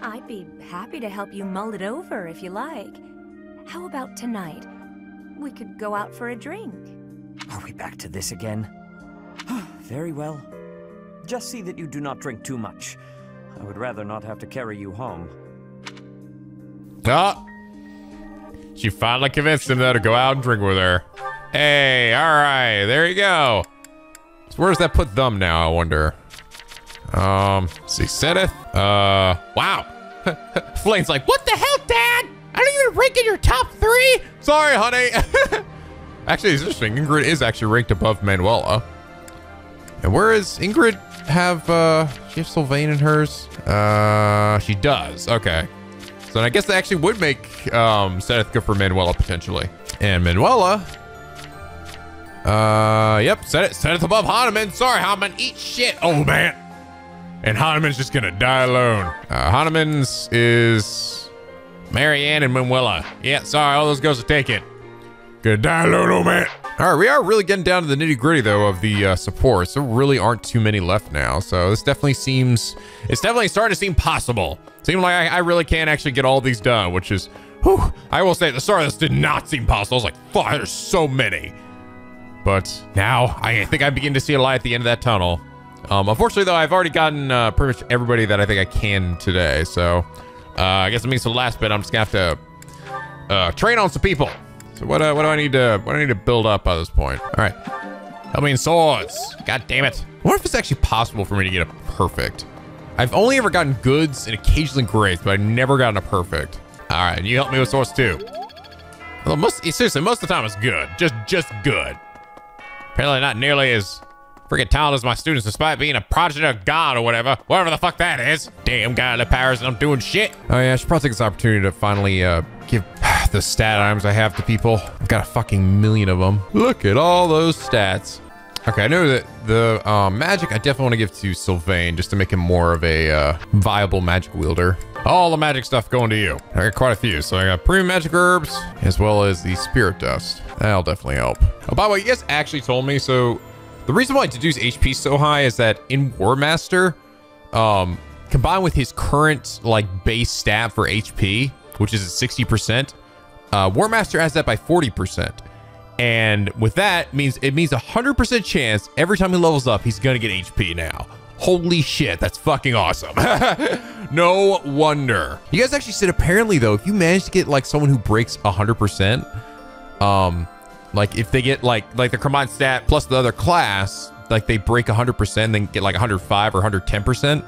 Speaker 13: I'd be happy to help you mull it over if you like. How about tonight? We could go out for a drink.
Speaker 11: Are we back to this again? Very well. Just see that you do not drink too much. I would rather not have to carry you home.
Speaker 2: Ah. She finally convinced him though to go out and drink with her. Hey, all right, there you go. So where does that put them now, I wonder? Um, see, Seteth. Uh, wow. Flayn's like,
Speaker 4: What the hell, Dad? I don't even rank in your top three.
Speaker 2: Sorry, honey. actually, it's interesting. Ingrid is actually ranked above Manuela. And where is Ingrid have, uh, she have Sylvain in hers? Uh, she does. Okay. So I guess that actually would make, um, Seteth good for Manuela potentially. And Manuela, uh, yep, Seteth, above Hanneman. Sorry, Hanneman, eat shit, old man. And Hanneman's just gonna die alone. Uh, Hanneman's is Marianne and Manuela. Yeah, sorry, all those girls are taken. Gonna die alone, old man. All right, we are really getting down to the nitty gritty though of the uh, supports. There really aren't too many left now, so this definitely seems it's definitely starting to seem possible. Seems like I, I really can't actually get all these done, which is, whew, I will say at the start this did not seem possible. I was like, fuck, there's so many. But now I think I begin to see a light at the end of that tunnel. Um, unfortunately, though, I've already gotten uh, pretty much everybody that I think I can today. So uh, I guess it means the last bit I'm just gonna have to uh, train on some people. So what uh, what do I need to what do I need to build up by this point? All right, help me in swords. God damn it! I wonder if it's actually possible for me to get a perfect. I've only ever gotten goods and occasionally greats, but I've never gotten a perfect. All right, and you help me with swords too. Well, most seriously, most of the time it's good, just just good. Apparently not nearly as freaking talented as my students, despite being a prodigy of God or whatever. Whatever the fuck that is. Damn godly powers and I'm doing shit. Oh yeah, I should probably take this opportunity to finally uh, the stat items I have to people. I've got a fucking million of them. Look at all those stats. Okay, I know that the um, magic I definitely want to give to Sylvain just to make him more of a uh, viable magic wielder. All the magic stuff going to you. I got quite a few. So I got premium magic herbs as well as the spirit dust. That'll definitely help. Oh, by the way, you guys actually told me. So the reason why Dedue's HP so high is that in War Master, um, combined with his current like base stat for HP, which is at 60%, uh, War Master has that by 40%. And with that means it means a hundred percent chance every time he levels up, he's gonna get HP now. Holy shit, that's fucking awesome. no wonder. You guys actually said apparently though, if you manage to get like someone who breaks a hundred percent, um, like if they get like like the combined stat plus the other class, like they break a hundred percent, then get like 105 or 110 percent.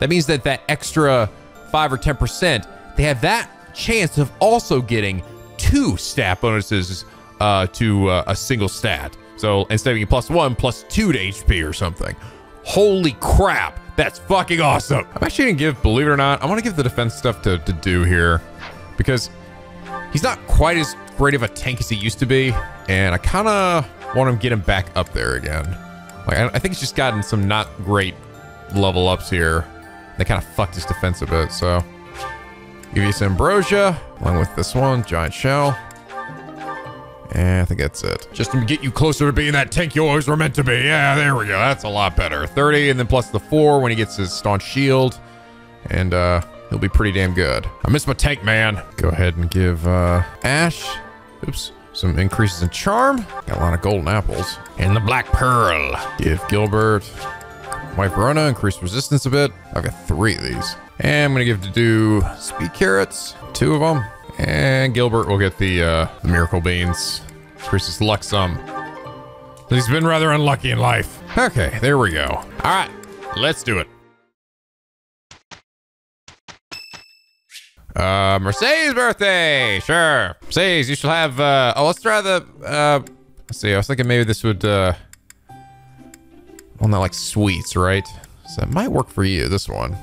Speaker 2: That means that that extra five or 10 percent, they have that chance of also getting two stat bonuses uh, to uh, a single stat. So instead of being plus one, plus two to HP or something. Holy crap. That's fucking awesome. I'm actually gonna give, believe it or not, I want to give the defense stuff to, to do here because he's not quite as great of a tank as he used to be. And I kind of want to get him back up there again. Like, I, I think he's just gotten some not great level ups here. They kind of fucked his defense a bit. So give you some ambrosia along with this one, giant shell. And I think that's it. Just to get you closer to being that tank you always were meant to be. Yeah, there we go. That's a lot better. 30 and then plus the 4 when he gets his staunch shield. And uh, he'll be pretty damn good. I miss my tank, man. Go ahead and give uh, Ashe, oops, some increases in charm. Got a lot of golden apples. And the Black Pearl. Give Gilbert White Verona, increase resistance a bit. I've got three of these. And I'm gonna give Dedue speed carrots, two of them. And Gilbert will get the, uh, the miracle beans. Increases luck some. He's been rather unlucky in life. Okay, there we go. All right, let's do it. Uh, Mercedes' birthday. Sure. Mercedes, you shall have, uh, oh, let's try the, uh, let's see. I was thinking maybe this would, uh, one that like sweets, right? So it might work for you, this one.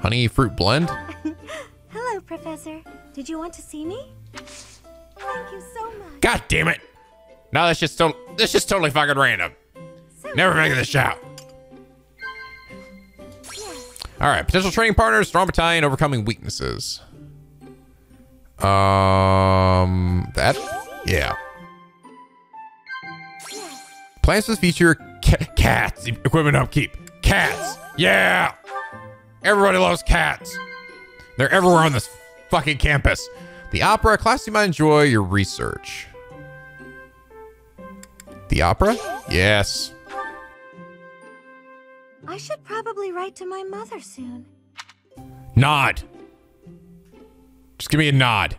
Speaker 2: Honey fruit blend.
Speaker 7: Hello, Professor. Did you want to see me? Thank you so much.
Speaker 2: God damn it. No, that's just, to that's just totally fucking random. Never figure this out. All right, potential training partners, strong battalion, overcoming weaknesses. Um, that, yeah. Plans for the future, cats, equipment upkeep, cats, yeah. Everybody loves cats. They're everywhere on this fucking campus. The opera, class you might enjoy your research. The opera? Yes.
Speaker 7: I should probably write to my mother soon.
Speaker 2: Nod. Just give me a nod.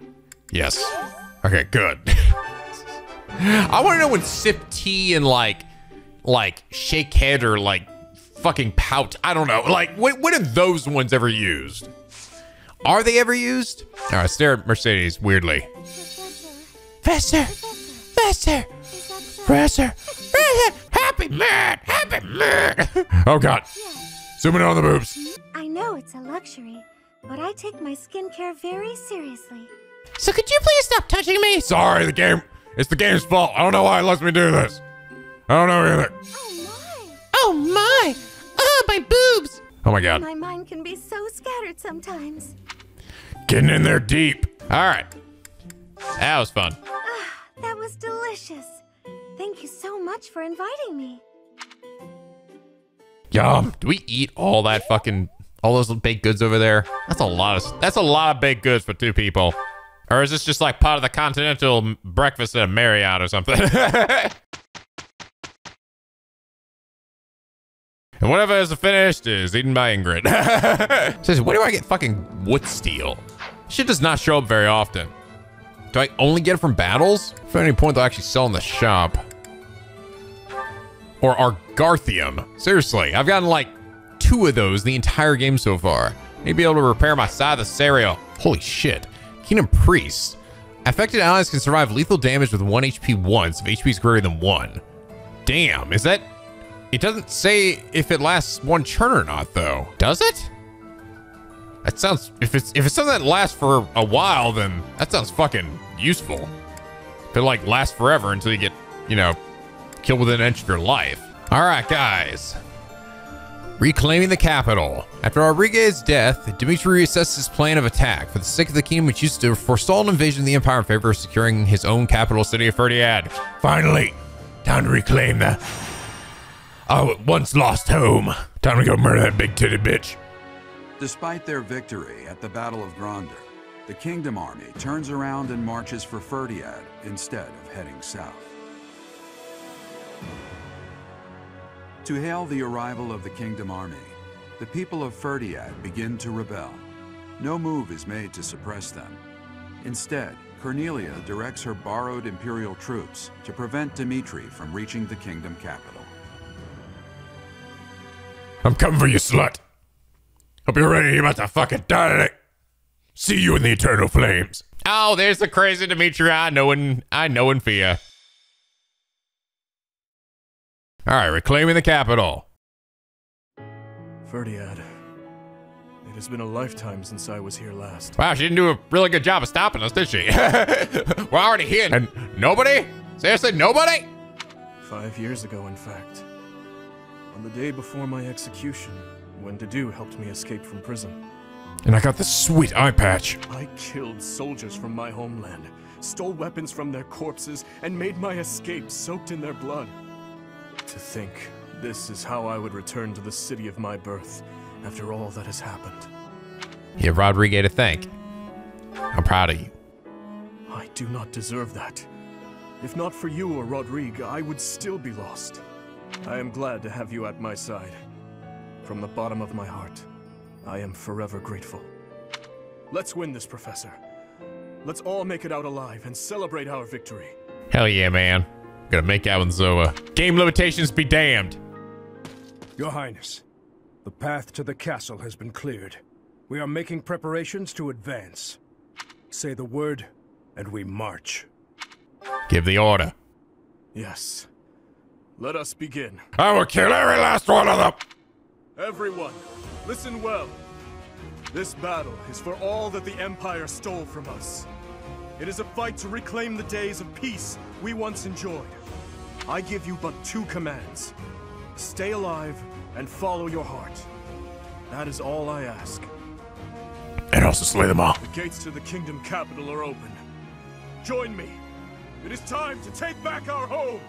Speaker 2: Yes. Okay, good. I want to know when sip tea and like like shake head or like fucking pout. I don't know. Like when, when are those ones ever used? Are they ever used? All right, stare at Mercedes weirdly.
Speaker 4: Professor, Professor, Professor, happy man, happy man.
Speaker 3: Oh god. Zoom in on the boobs.
Speaker 7: I know it's a luxury, but I take my skincare very seriously.
Speaker 4: So could you please stop touching me?
Speaker 3: Sorry, the game. It's the game's fault. I don't know why it lets me do this. I don't know either.
Speaker 4: Oh my! Oh, my Oh my boobs!
Speaker 3: Oh my god.
Speaker 7: My mind can be so scattered sometimes.
Speaker 3: Getting in there deep.
Speaker 2: All right. That was fun.
Speaker 7: Ah, that was delicious. Thank you so much for inviting me.
Speaker 2: Yum. Do we eat all that fucking all those baked goods over there? That's a lot of that's a lot of baked goods for two people. Or is this just like part of the continental breakfast at a Marriott or something? and whatever is finished is eaten by Ingrid. Says, where do I get fucking Wootz Steel? Shit does not show up very often. Do I only get it from battles? If at any point they'll actually sell in the shop. Or Agarthium. Seriously, I've gotten like two of those the entire game so far. Maybe be able to repair my side of the cereal. Holy shit. Kingdom Priest. Affected allies can survive lethal damage with 1 HP once if HP is greater than 1. Damn, is that... It doesn't say if it lasts one turn or not, though. Does it? That sounds... If it's if it's something that lasts for a while, then that sounds fucking useful. If it, like, lasts forever until you get, you know, killed within an inch of your life. All right, guys. Reclaiming the capital. After Rodrigue's death, Dimitri reassessed his plan of attack. For the sake of the kingdom, which used to forestall an invasion of the Empire in favor of securing his own capital city of Fhirdiad.
Speaker 3: Finally, time to reclaim the our once lost home. Time to go murder that big titty bitch.
Speaker 14: Despite their victory at the Battle of Gronder, the Kingdom Army turns around and marches for Fhirdiad instead of heading south. To hail the arrival of the Kingdom Army, the people of Fhirdiad begin to rebel. No move is made to suppress them. Instead, Cornelia directs her borrowed Imperial troops to prevent Dimitri from reaching the kingdom capital.
Speaker 3: I'm coming for you, slut. Hope you're ready. You're about to fucking die today. See you in the eternal flames.
Speaker 2: Oh, there's the crazy Dimitri I know and I know and fear. All right, reclaiming the capital.
Speaker 5: Fhirdiad. It has been a lifetime since I was here last.
Speaker 2: Wow, she didn't do a really good job of stopping us, did she? We're already here. And nobody? Seriously, nobody?
Speaker 5: Five years ago, in fact. On the day before my execution, when Dedue helped me escape from prison.
Speaker 3: And I got this sweet eye patch.
Speaker 5: I killed soldiers from my homeland, stole weapons from their corpses, and made my escape soaked in their blood. To think this is how I would return to the city of my birth after all that has happened.
Speaker 2: You have Rodrigue to thank. I'm proud of you.
Speaker 5: I do not deserve that. If not for you or Rodrigue, I would still be lost. I am glad to have you at my side. From the bottom of my heart, I am forever grateful. Let's win this, Professor. Let's all make it out alive and celebrate our victory.
Speaker 2: Hell yeah, man. Gonna make out with Zoa. Game limitations be damned.
Speaker 6: Your Highness, the path to the castle has been cleared. We are making preparations to advance. Say the word, and we march.
Speaker 2: Give the order.
Speaker 5: Yes. Let us begin.
Speaker 3: I will kill every last one of them!
Speaker 5: Everyone, listen well. This battle is for all that the Empire stole from us. It is a fight to reclaim the days of peace we once enjoyed. I give you but two commands. Stay alive and follow your heart. That is all I ask.
Speaker 3: And also slay them all.
Speaker 5: The gates to the kingdom capital are open. Join me. It is time to take back our home.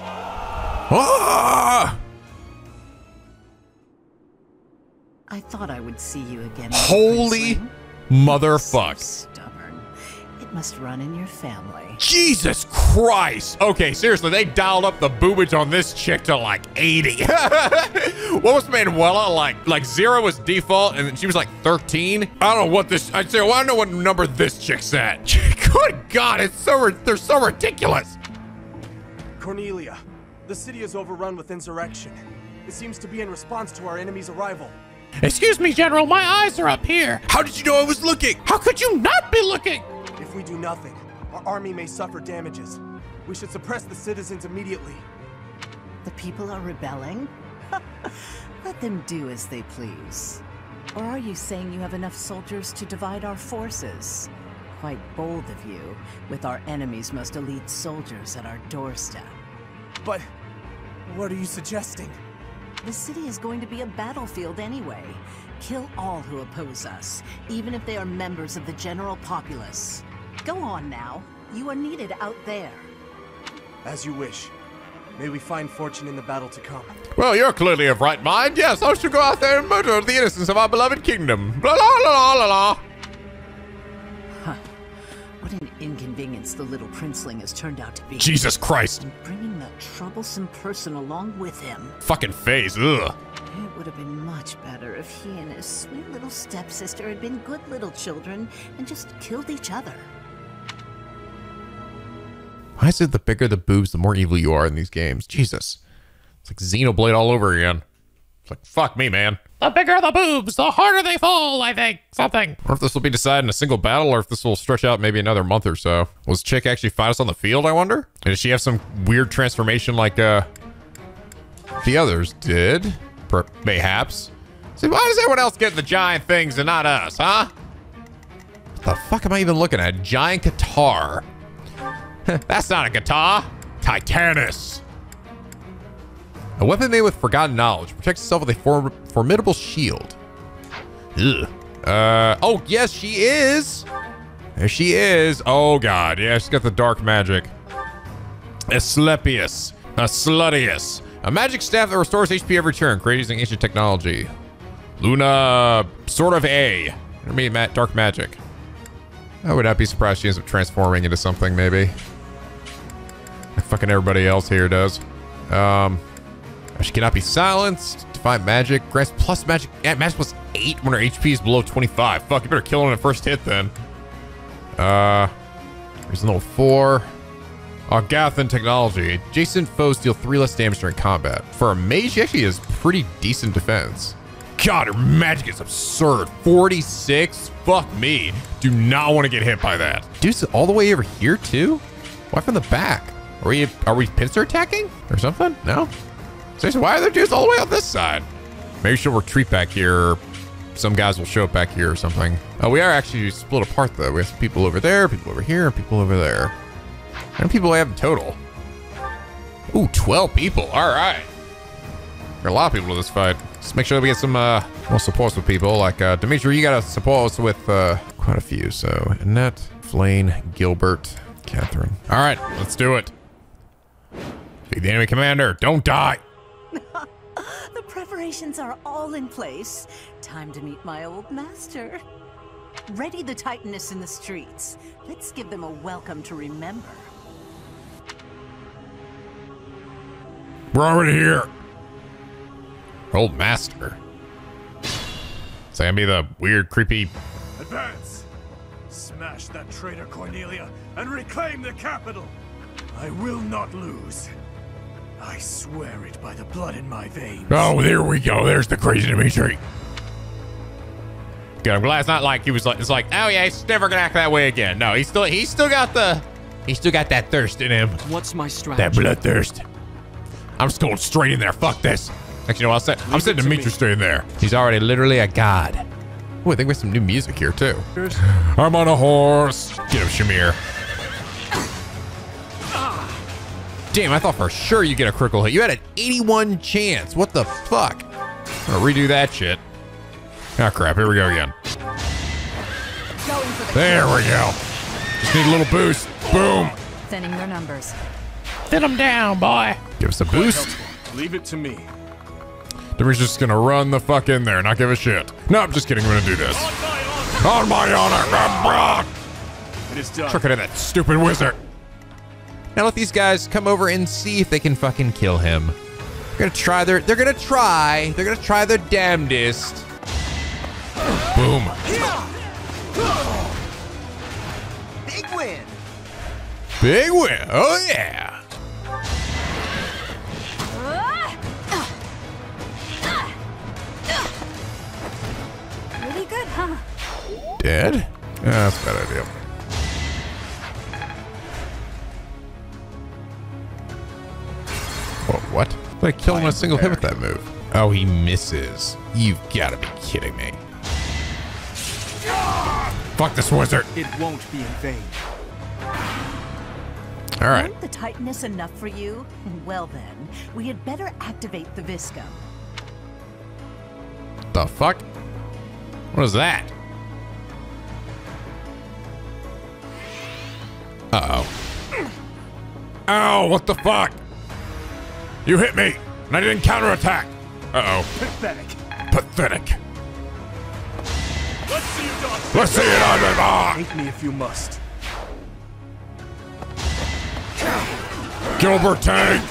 Speaker 3: Ah!
Speaker 10: I thought I would see you again.
Speaker 2: Holy motherfuck.
Speaker 10: Stubborn. It must run in your family.
Speaker 2: Jesus Christ. Okay, seriously, they dialed up the boobage on this chick to like 80. what was Manuela? Like, like zero was default and then she was like 13? I don't know what this, I'd say, well, I don't know what number this chick's at. Good God, it's so, they're so ridiculous.
Speaker 5: Cornelia,
Speaker 15: The city is overrun with insurrection. It seems to be in response to our enemy's arrival.
Speaker 4: Excuse me, General, my eyes are up here.
Speaker 1: How did you know I was looking?
Speaker 4: How could you not be looking?
Speaker 15: If we do nothing, our army may suffer damages. We should suppress the citizens immediately.
Speaker 16: The people are rebelling? Let them do as they please. Or are you saying you have enough soldiers to divide our forces? Quite bold of you, with our enemy's most elite soldiers at our doorstep.
Speaker 15: But what are you suggesting?
Speaker 16: The city is going to be a battlefield anyway. Kill all who oppose us, even if they are members of the general populace. Go on now. You are needed out there.
Speaker 15: As you wish. May we find fortune in the battle to come.
Speaker 2: Well, you're clearly of right mind. Yes, I should go out there and murder the innocents of our beloved kingdom. Blah, la, la, la, la, la.
Speaker 16: What an inconvenience the little princeling has turned out to be.
Speaker 2: Jesus Christ.
Speaker 16: And bringing that troublesome person along with him.
Speaker 2: Fucking face. Ugh.
Speaker 16: It would have been much better if he and his sweet little stepsister had been good little children and just killed each other.
Speaker 2: Why is it the bigger the boobs, the more evil you are in these games? Jesus. It's like Xenoblade all over again. It's like, fuck me, man.
Speaker 4: The bigger the boobs, the harder they fall, I think. Something.
Speaker 2: I wonder if this will be decided in a single battle or if this will stretch out maybe another month or so. Will this chick actually fight us on the field, I wonder? And does she have some weird transformation like uh the others did? Per mayhaps. See, why does everyone else get the giant things and not us, huh? What the fuck am I even looking at? Giant guitar. That's not a guitar. Titanus. A weapon made with forgotten knowledge. Protects itself with a for formidable shield. Ugh. Uh, oh, yes, she is. There she is. Oh, God. Yeah, she's got the dark magic. Asclepius. Aslutius. A magic staff that restores HP every turn, created using ancient technology. Luna, sort of A. Intermediate dark magic. I would not be surprised she ends up transforming into something, maybe. Like fucking everybody else here does. Um, she cannot be silenced. Define magic. Grants plus magic. Yeah, magic plus 8 when her HP is below 25. Fuck, you better kill her in the first hit then. Uh, reason level 4. Agarthan technology. Adjacent foes deal 3 less damage during combat. For a mage, she actually has pretty decent defense. God, her magic is absurd. 46? Fuck me. Do not want to get hit by that. Dude's all the way over here too? Why from the back? Are we are we pincer attacking or something? No? Seriously, why are there dudes all the way on this side? Maybe she'll retreat back here. Some guys will show up back here or something. Oh, we are actually split apart though. We have some people over there, people over here, and people over there. How many people do we have in total? Ooh, 12 people. All right. There are a lot of people in this fight. Let's make sure that we get some uh, more supports with people. Like uh, Dimitri, you got to support us with uh, quite a few. So Annette, Flayn, Gilbert, Catherine. All right, let's do it. Be the enemy commander. Don't die.
Speaker 16: The preparations are all in place. Time to meet my old master. Ready the Titanus in the streets. Let's give them a welcome to remember.
Speaker 2: We're already here. Old master. Is that gonna be the weird, creepy?
Speaker 5: Advance! Smash that traitor Cornelia and reclaim the capital! I will not lose. I swear it by the blood in my veins.
Speaker 2: Oh, there we go. There's the crazy Dimitri. Good. I'm glad it's not like he was like it's like, oh yeah, he's never gonna act that way again. No, he's still he's still got the he's still got that thirst in him.
Speaker 17: What's my strategy?
Speaker 2: That bloodthirst. I'm just going straight in there. Fuck this. Actually, you know, I'll set, I'm setting Dimitri straight in there. He's already literally a god. Oh, I think we have some new music here too. I'm on a horse. Get him, Shamir. Damn, I thought for sure you get a critical hit. You had an 81 chance. What the fuck? I'm gonna redo that shit. Oh crap, here we go again. There we go. Just need a little boost. Boom.
Speaker 10: Thinning their numbers.
Speaker 4: Thin them down, boy.
Speaker 2: Give us a boost.
Speaker 5: Leave it to me.
Speaker 2: Demi's just gonna run the fuck in there, not give a shit. No, I'm just kidding. I'm gonna do this. On my honor.
Speaker 5: It is done.
Speaker 2: Trick it at that stupid wizard. Now let these guys come over and see if they can fucking kill him. They're gonna try their, they're gonna try, they're gonna try their damnedest. Boom.
Speaker 12: Big win.
Speaker 2: Big win, oh yeah. Really good, huh? Dead? Yeah, that's a bad idea. What? What? Did I kill him in a single hit with that move? Oh, he misses. You've got to be kidding me. Fuck this wizard.
Speaker 15: It won't be in vain.
Speaker 2: All right.
Speaker 16: Weren't the Titanus enough for you? Well then, we had better activate the Visco.
Speaker 2: The fuck? What is that? Uh-oh. Ow, what the fuck? You hit me, and I didn't counterattack. Uh-oh.
Speaker 15: Pathetic.
Speaker 2: Pathetic.
Speaker 15: Let's see you dodge.
Speaker 2: Let's see it on.
Speaker 15: Hate me if you must.
Speaker 3: Gilbert tank!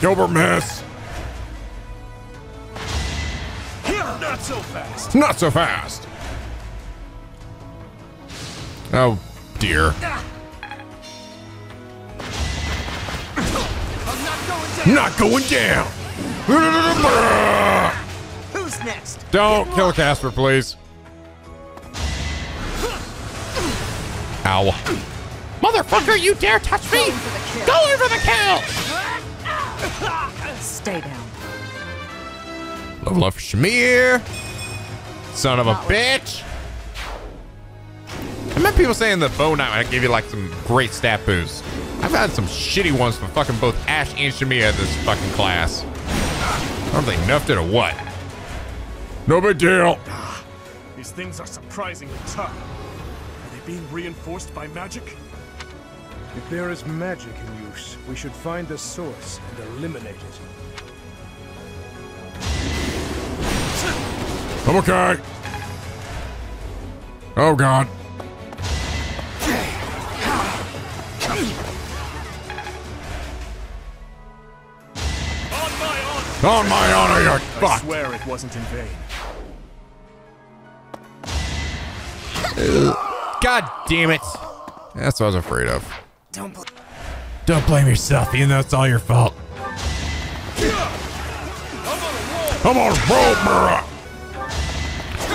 Speaker 3: Gilbert miss!
Speaker 15: Not so fast.
Speaker 2: Not so fast. Oh, dear. Ah. Not going down.
Speaker 12: Who's next?
Speaker 2: Don't kill Caspar, please. Ow.
Speaker 4: Motherfucker, you dare touch me? Go in for the kill!
Speaker 16: Stay down.
Speaker 2: Level up for Shamir. Son of a bitch. I remember people saying the Bow Knight might give you like some great stat boosts. I've had some shitty ones for fucking both Ashe and Shamir at this fucking class. I don't think nuffed it or what.
Speaker 3: No big deal.
Speaker 5: Ah, these things are surprisingly tough. Are they being reinforced by magic?
Speaker 6: If there is magic in use, we should find the source and eliminate it.
Speaker 3: I'm okay. Oh god. On my honor, you're
Speaker 5: I
Speaker 3: fuck.
Speaker 5: swear it wasn't in vain.
Speaker 2: God damn it. That's what I was afraid of.
Speaker 12: Don't bl-
Speaker 2: Don't blame yourself, even though it's all your fault.
Speaker 3: I'm on a roll, bruh.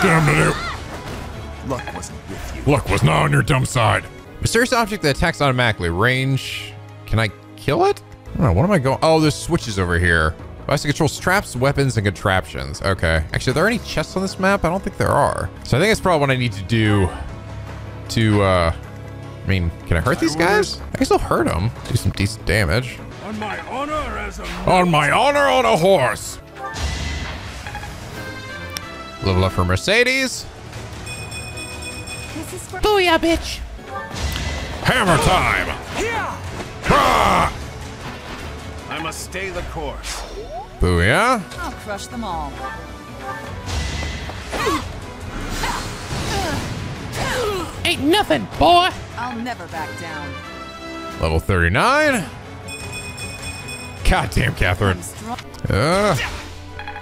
Speaker 3: Damn it.
Speaker 15: Luck wasn't with you.
Speaker 3: Luck was not on your dumb side.
Speaker 2: Mysterious object that attacks automatically. Range. Can I kill it? I don't know. What am I going? Oh, there's switches over here. Device to control traps, weapons, and contraptions. Okay. Actually, are there any chests on this map? I don't think there are. So I think it's probably what I need to do to, uh, I mean, can I hurt these guys? I can still hurt them. Do some decent damage.
Speaker 6: On my honor as a
Speaker 3: On my honor on a horse.
Speaker 2: Level up for Mercedes.
Speaker 7: This is for
Speaker 4: Booyah, bitch!
Speaker 3: Hammer time. Ah!
Speaker 5: I must stay the course.
Speaker 2: Booyah.
Speaker 16: I'll crush them all.
Speaker 4: Ain't nothing, boy!
Speaker 16: I'll never back down.
Speaker 2: Level 39. Goddamn, Catherine. Uh,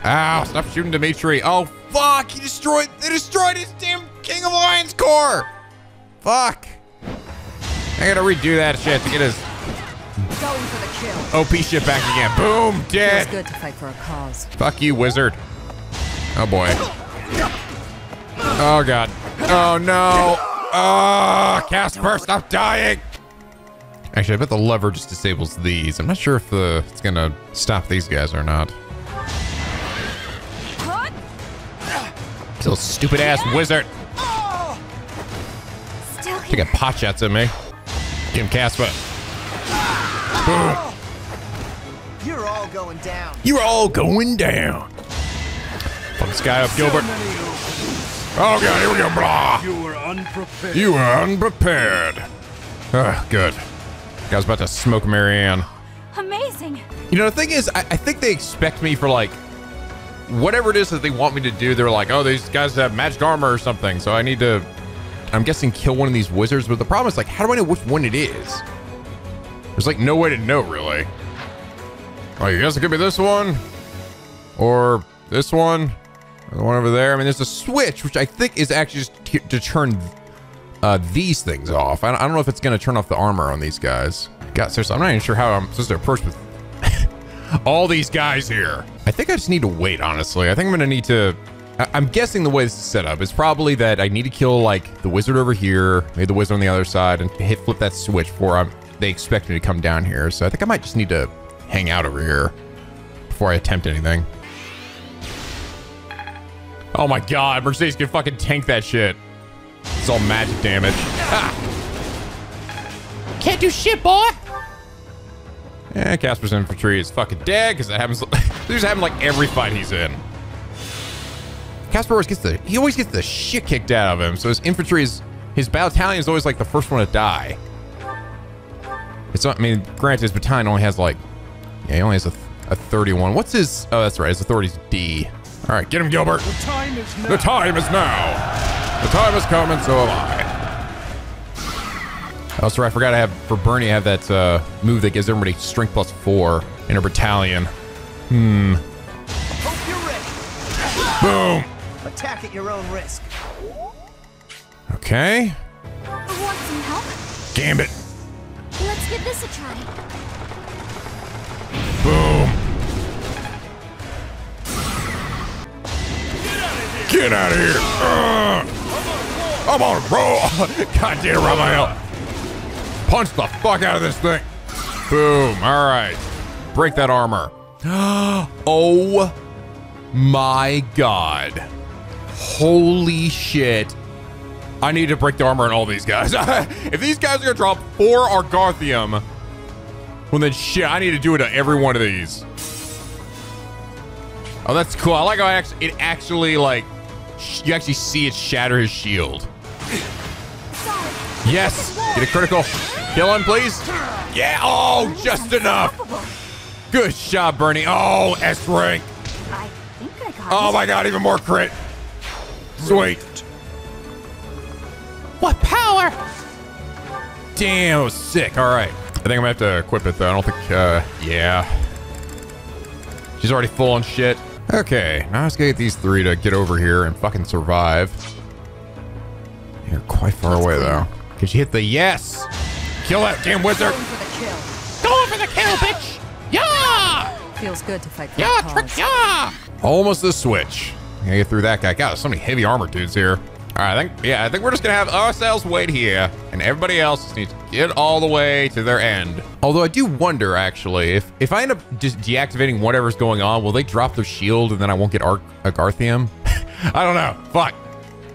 Speaker 2: ow, stop shooting Dimitri. Oh, fuck. He destroyed, they destroyed his damn King of Lions Corps. Fuck. I gotta redo that shit to get his
Speaker 16: Going for the kill.
Speaker 2: Oh, OP shit back again. Boom,
Speaker 16: Feels
Speaker 2: dead.
Speaker 16: good to fight for a cause.
Speaker 2: Fuck you, wizard. Oh, boy. Oh, God. Oh, no. Ah, oh, Caspar, stop dying. Actually, I bet the lever just disables these. I'm not sure if the it's gonna stop these guys or not. Still stupid ass wizard.
Speaker 7: Still
Speaker 2: Taking pot shots at me. Get him, Caspar. Boom.
Speaker 12: You're all going down.
Speaker 2: You're all going down. Fuck this guy up, Gilbert.
Speaker 3: Oh god, here we go. Blah.
Speaker 6: You were unprepared.
Speaker 3: You were unprepared.
Speaker 2: Ah, good. Guy's about to smoke Marianne.
Speaker 13: Amazing.
Speaker 2: You know, the thing is, I, I think they expect me for like whatever it is that they want me to do. They're like, oh, these guys have magic armor or something. So I need to, I'm guessing, kill one of these wizards. But the problem is, like, how do I know which one it is? There's like no way to know, really. Oh, you it could be this one or this one or the one over there. I mean, there's a switch, which I think is actually just to, turn uh, these things off. I don't, I don't know if it's going to turn off the armor on these guys. God, seriously, I'm not even sure how I'm supposed to approach with all these guys here. I think I just need to wait, honestly. I think I'm going to need to I- I'm guessing the way this is set up is probably that I need to kill like the wizard over here, maybe the wizard on the other side, and hit flip that switch before I'm, they expect me to come down here. So I think I might just need to hang out over here before I attempt anything. Oh my god, Mercedes can fucking tank that shit. It's all magic damage.
Speaker 4: Can't do shit, boy.
Speaker 2: Yeah, Caspar's infantry is fucking dead because that happens. this happens like every fight he's in. Caspar always gets the he always gets the shit kicked out of him. So his infantry is his battalion is always like the first one to die. It's not. I mean, granted, his battalion only has like yeah, he only has a, a 31. What's his? Oh, that's right. His authority's D. All right, get him, Gilbert.
Speaker 6: The time is now.
Speaker 3: The time is now. The time has come, and so have I.
Speaker 2: Oh, sorry, I forgot I have for Bernie. I have that uh, move that gives everybody strength plus four in a battalion. Hmm. Boom.
Speaker 12: Attack at your own risk.
Speaker 2: Okay.
Speaker 7: Want some help?
Speaker 2: Gambit.
Speaker 7: Give this a try.
Speaker 2: Boom.
Speaker 3: Get out of here. Uh, I'm on it, bro.
Speaker 2: God damn, Raphael. Punch the fuck out of this thing. Boom. All right. Break that armor. oh my god. Holy shit. I need to break the armor on all these guys. if these guys are gonna drop four Agarthium, well then shit, I need to do it to every one of these. Oh, that's cool. I like how it actually, it actually like, you actually see it shatter his shield. Yes. Get a critical. Kill him, please. Yeah. Oh, just enough. Good shot, Bernie. Oh, S rank.
Speaker 13: I think I got
Speaker 2: Oh my god, even more crit. Sweet.
Speaker 4: What power?
Speaker 2: Damn, sick. All right. I think I'm gonna have to equip it though. I don't think, uh, yeah. She's already full on shit. Okay, now let's get these three to get over here and fucking survive. You're quite far away though. Could you hit the yes? Kill that damn wizard.
Speaker 4: Going for the kill, bitch. Yeah.
Speaker 10: Feels good to fight for
Speaker 4: Yeah, trick, yeah.
Speaker 2: Almost the switch. I Gotta get through that guy. God, there's so many heavy armor dudes here. All right, I think, yeah, I think we're just gonna have ourselves wait here, and everybody else just needs to get all the way to their end. Although I do wonder, actually, if if I end up just deactivating whatever's going on, will they drop their shield and then I won't get Ar- Agarthium? I don't know. Fuck.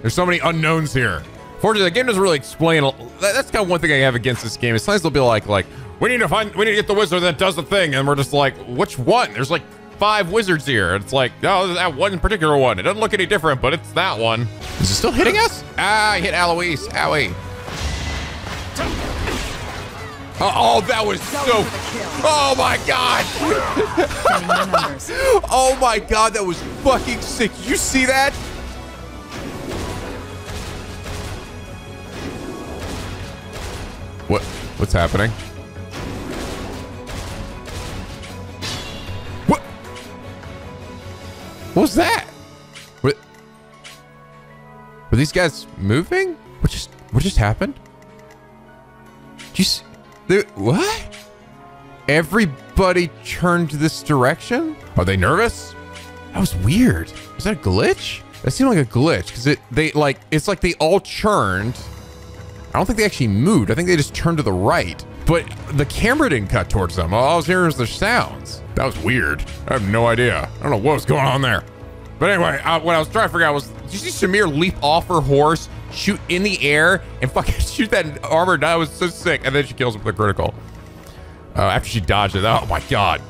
Speaker 2: There's so many unknowns here. Fortunately, the game doesn't really explain. That's kind of one thing I have against this game. Sometimes they'll be like, like, we need to find, we need to get the wizard that does the thing, and we're just like, which one? There's like five wizards here. It's like, no, that one particular one. It doesn't look any different, but it's that one. Is it still hitting us? Ah, I hit Alois. Owie. Oh, oh, that was so. Oh my god. oh my god, that was fucking sick. You see that? What? What's happening? What was that? What? Were these guys moving? What just? What just happened? You they- what? Everybody turned this direction? Are they nervous? That was weird. Was that a glitch? That seemed like a glitch because it they like it's like they all churned. I don't think they actually moved. I think they just turned to the right. But the camera didn't cut towards them. All I was hearing was the sounds. That was weird. I have no idea. I don't know what was going on there. But anyway, uh, what I was trying to figure out was, did you see Shamir leap off her horse, shoot in the air, and fucking shoot that armor? That was so sick. And then she kills him with a critical. Uh, after she dodged it. Oh my god.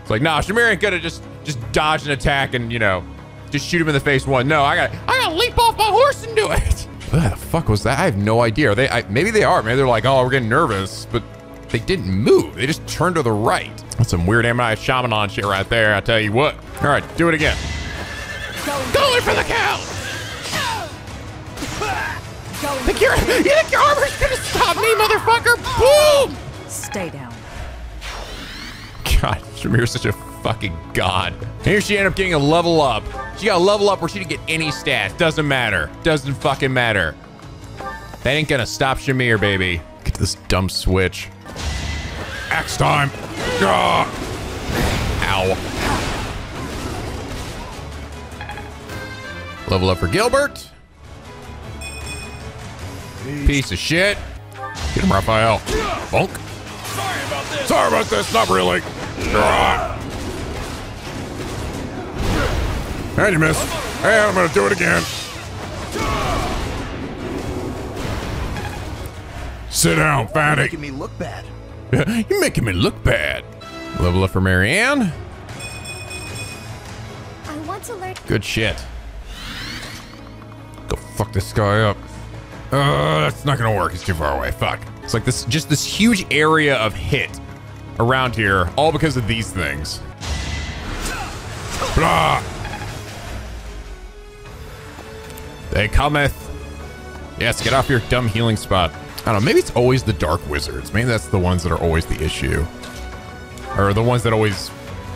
Speaker 2: It's like, nah, Shamir ain't gonna just just dodge an attack and you know, just shoot him in the face one. No, I gotta, I gotta leap off my horse and do it. What the fuck was that? I have no idea. Are they? I, maybe they are. Maybe they're like, oh, we're getting nervous, but they didn't move. They just turned to the right. That's some weird M. Night Shyamalan shit right there. I tell you what. All right, do it again.
Speaker 4: Going for the kill. Think your, you think your armor's gonna stop me, motherfucker? Boom!
Speaker 10: Stay down.
Speaker 2: God, Shamir's such a fucking god. Here she ended up getting a level up. She got a level up where she didn't get any stats. Doesn't matter. Doesn't fucking matter. That ain't gonna stop Shamir, baby. Get this dumb switch. Axe time. Ah. Ow. Level up for Gilbert. Piece of shit. Get him, Raphael. Bonk.
Speaker 3: Sorry about this. Sorry about this. Not really. And you missed. And I'm gonna do it again. Sit down, fatty.
Speaker 15: You're Making me look bad.
Speaker 2: You're making me look bad. Level up for Marianne.
Speaker 7: I want to learn.
Speaker 2: Good shit. Go fuck this guy up. Uh, that's not gonna work. He's too far away. Fuck. It's like this, just this huge area of hit around here, all because of these things. Blah. They cometh. Yes, get off your dumb healing spot. I don't know. Maybe it's always the dark wizards. Maybe that's the ones that are always the issue, or the ones that always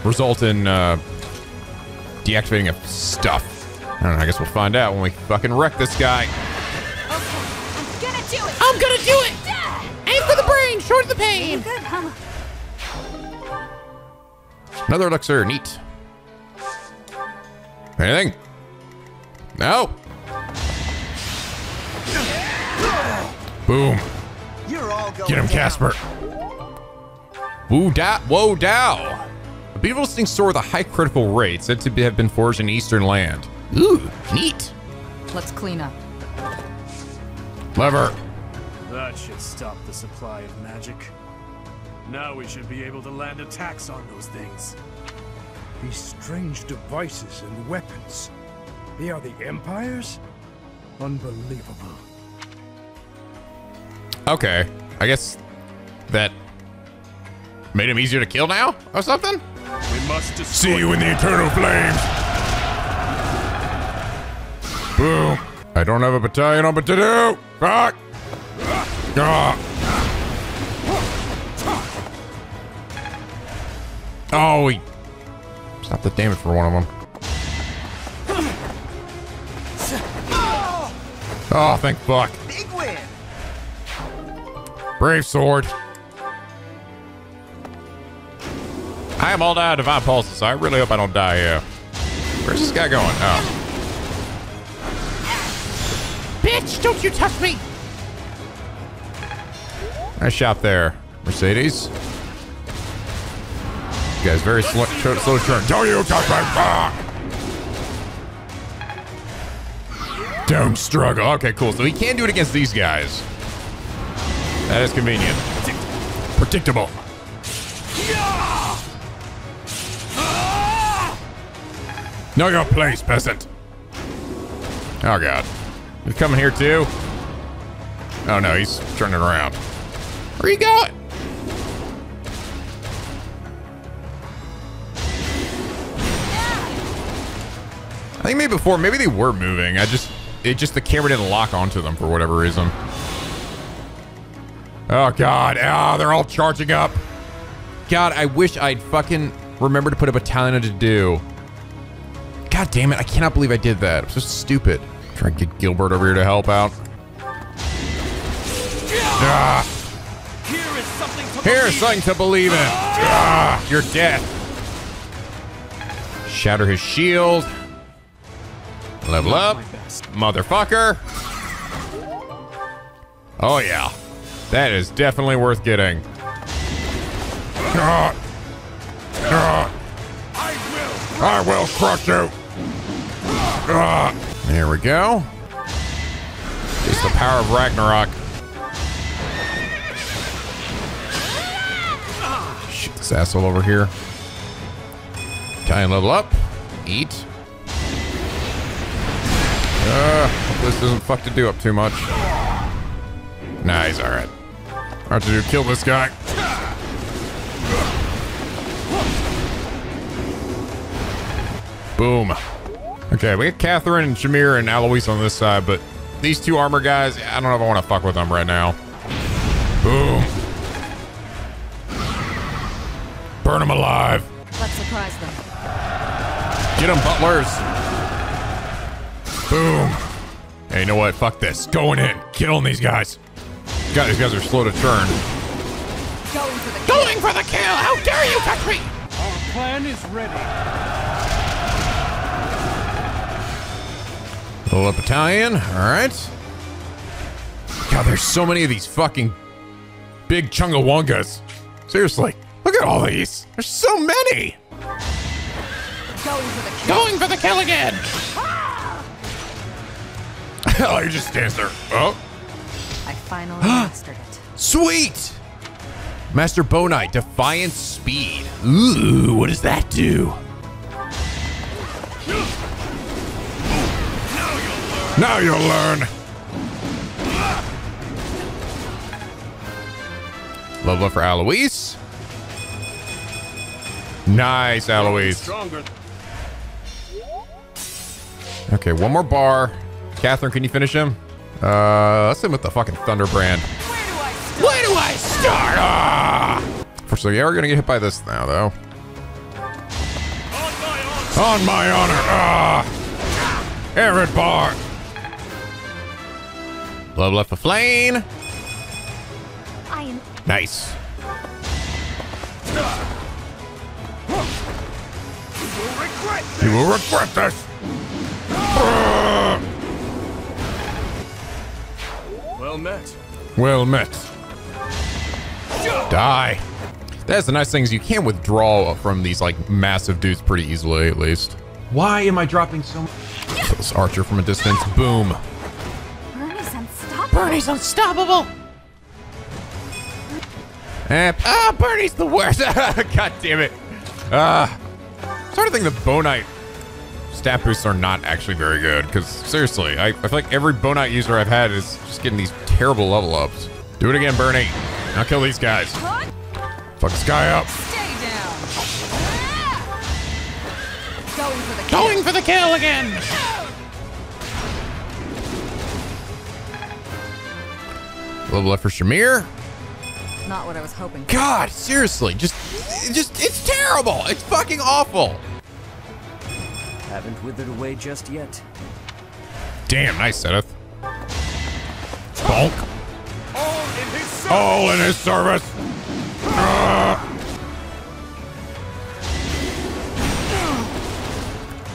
Speaker 2: result in uh, deactivating of stuff. I don't know. I guess we'll find out when we fucking wreck this guy.
Speaker 4: Okay, I'm gonna do it. I'm gonna do it. Aim for the brain, short of the pain.
Speaker 13: Good, huh?
Speaker 2: Another elixir. Neat. Anything? No. Boom.
Speaker 15: You're all going
Speaker 2: Get him,
Speaker 15: down.
Speaker 2: Caspar. Woo da whoa dow. A beautiful sting sword with a high critical rate, said to be, have been forged in Eastern land. Ooh, neat.
Speaker 10: Let's clean up.
Speaker 2: Lever.
Speaker 5: That should stop the supply of magic. Now we should be able to land attacks on those things.
Speaker 6: These strange devices and weapons. They are the Empire's? Unbelievable.
Speaker 2: Okay. I guess that made him easier to kill now or something?
Speaker 5: We must
Speaker 3: See you in the eternal flames. Boom. I don't have a battalion on, but to do. Fuck. Ah.
Speaker 2: Oh, he stopped the damage for one of them. Oh, thank fuck.
Speaker 15: Big win.
Speaker 2: Brave sword. I am all out of divine pulses, so I really hope I don't die here. Where's this guy going? Oh.
Speaker 4: Bitch, don't you touch me.
Speaker 2: Nice shot there, Mercedes. You guys very slow, slow, turn.
Speaker 3: Don't you touch my back.
Speaker 2: Don't struggle. Okay, cool. So he can't do it against these guys. That is convenient.
Speaker 3: Predictable.
Speaker 2: Know your place, peasant. Oh god. He's coming here too? Oh no, he's turning around. Where you going? I think maybe before, maybe they were moving. I just, it just, the camera didn't lock onto them for whatever reason. Oh god, ah, they're all charging up. God, I wish I'd fucking remember to put a battalion to do. God damn it, I cannot believe I did that. I'm so stupid. Try and get Gilbert over here to help out. Ah,
Speaker 15: Here is something to
Speaker 2: here's
Speaker 15: believe
Speaker 2: something to believe in. Ah, you're dead. Shatter his shield. Level up. Motherfucker. Oh yeah. That is definitely worth getting.
Speaker 3: Ah. Ah. I will crush you.
Speaker 2: There we go. It's the power of Ragnarok. Shoot this asshole over here. And level up. Eat. Uh, this doesn't fuck to do up too much. Nah, he's alright.
Speaker 3: Hard to do. Kill this guy.
Speaker 2: Boom. Okay, we got Catherine and Shamir and Alois on this side, but these two armor guys, I don't know if I want to fuck with them right now. Boom. Burn them alive.
Speaker 10: Let's surprise them.
Speaker 2: Get them, butlers. Boom. Hey, you know what? Fuck this. Going in. Killing these guys. God, these guys are slow to turn.
Speaker 10: Going for the
Speaker 4: Going for the kill. How dare you touch me?
Speaker 6: Our plan is ready.
Speaker 2: Little battalion. All right. God, there's so many of these fucking big chungawongas. Seriously, look at all these. There's so many.
Speaker 4: Going for the kill again.
Speaker 2: oh, he just stands there. Oh,
Speaker 16: I finally mastered it.
Speaker 2: sweet. Master Bonite, Defiant Speed. Ooh, what does that do?
Speaker 3: Now you'll learn.
Speaker 2: Level up for Alois. Nice, Alois.
Speaker 5: Stronger.
Speaker 2: Okay, one more bar. Catherine, can you finish him? Uh, let's hit with the fucking Thunderbrand.
Speaker 4: Where do I st Where do I start?
Speaker 2: Ah! First, so yeah, we're gonna get hit by this now, though.
Speaker 3: On my honor. Ah! Areadbhar.
Speaker 2: Level left for Flayn.
Speaker 7: I am
Speaker 2: Nice.
Speaker 3: You will regret this.
Speaker 5: Well met.
Speaker 3: Well met.
Speaker 2: Die. That's the nice thing is you can withdraw from these like massive dudes pretty easily, at least.
Speaker 1: Why am I dropping so much?
Speaker 2: This archer from a distance. Boom.
Speaker 7: Bernie's unstoppable.
Speaker 4: Bernie's unstoppable.
Speaker 2: Eh, ah, Bernie's the worst. God damn it. Ah. sort of think the Bonite stat boosts are not actually very good because seriously, I, I feel like every Bonite user I've had is just getting these terrible level ups. Do it again, Bernie. Now kill these guys. Fuck this guy up.
Speaker 16: Going for the kill.
Speaker 4: Going for the kill again.
Speaker 2: Level up for Shamir.
Speaker 16: Not what I was hoping. for.
Speaker 2: God, seriously, just, just, it's terrible. It's fucking awful.
Speaker 17: Haven't withered away just yet.
Speaker 2: Damn, nice, Seth.
Speaker 3: All in his service. Ah!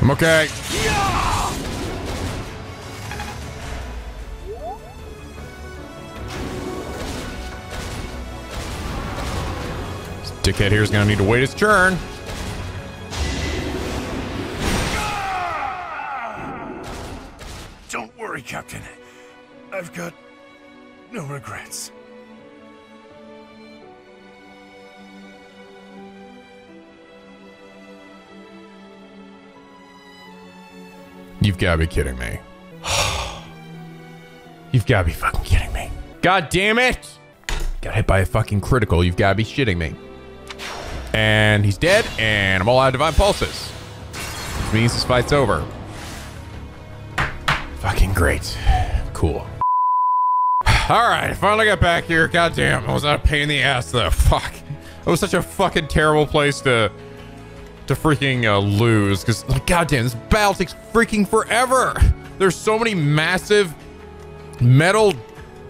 Speaker 2: I'm okay. This dickhead here is gonna need to wait his turn.
Speaker 6: Don't worry, Captain. I've got no regrets.
Speaker 2: You've gotta be kidding me. You've gotta be fucking kidding me. God damn it! Got hit by a fucking critical. You've gotta be shitting me. And he's dead, and I'm all out of divine pulses. Which means this fight's over. Fucking great. Cool. Alright, I finally got back here. God damn, I was that a pain in the ass though. Fuck. It was such a fucking terrible place to to freaking uh, lose because like goddamn this battle takes freaking forever there's so many massive metal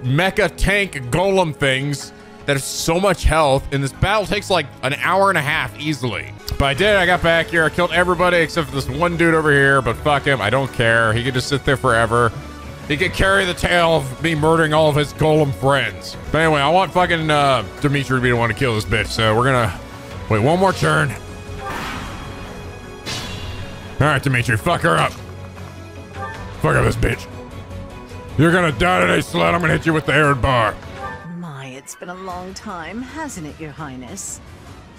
Speaker 2: mecha tank golem things that have so much health and this battle takes like an hour and a half easily but i did i got back here i killed everybody except for this one dude over here but fuck him i don't care he could just sit there forever he could carry the tale of me murdering all of his golem friends but anyway i want fucking uh dimitri to be the one to kill this bitch so we're gonna wait one more turn all right, Dimitri, fuck her up. Fuck up this bitch. You're gonna die today, slut. I'm gonna hit you with the Areadbhar.
Speaker 16: My, it's been a long time, hasn't it, Your Highness?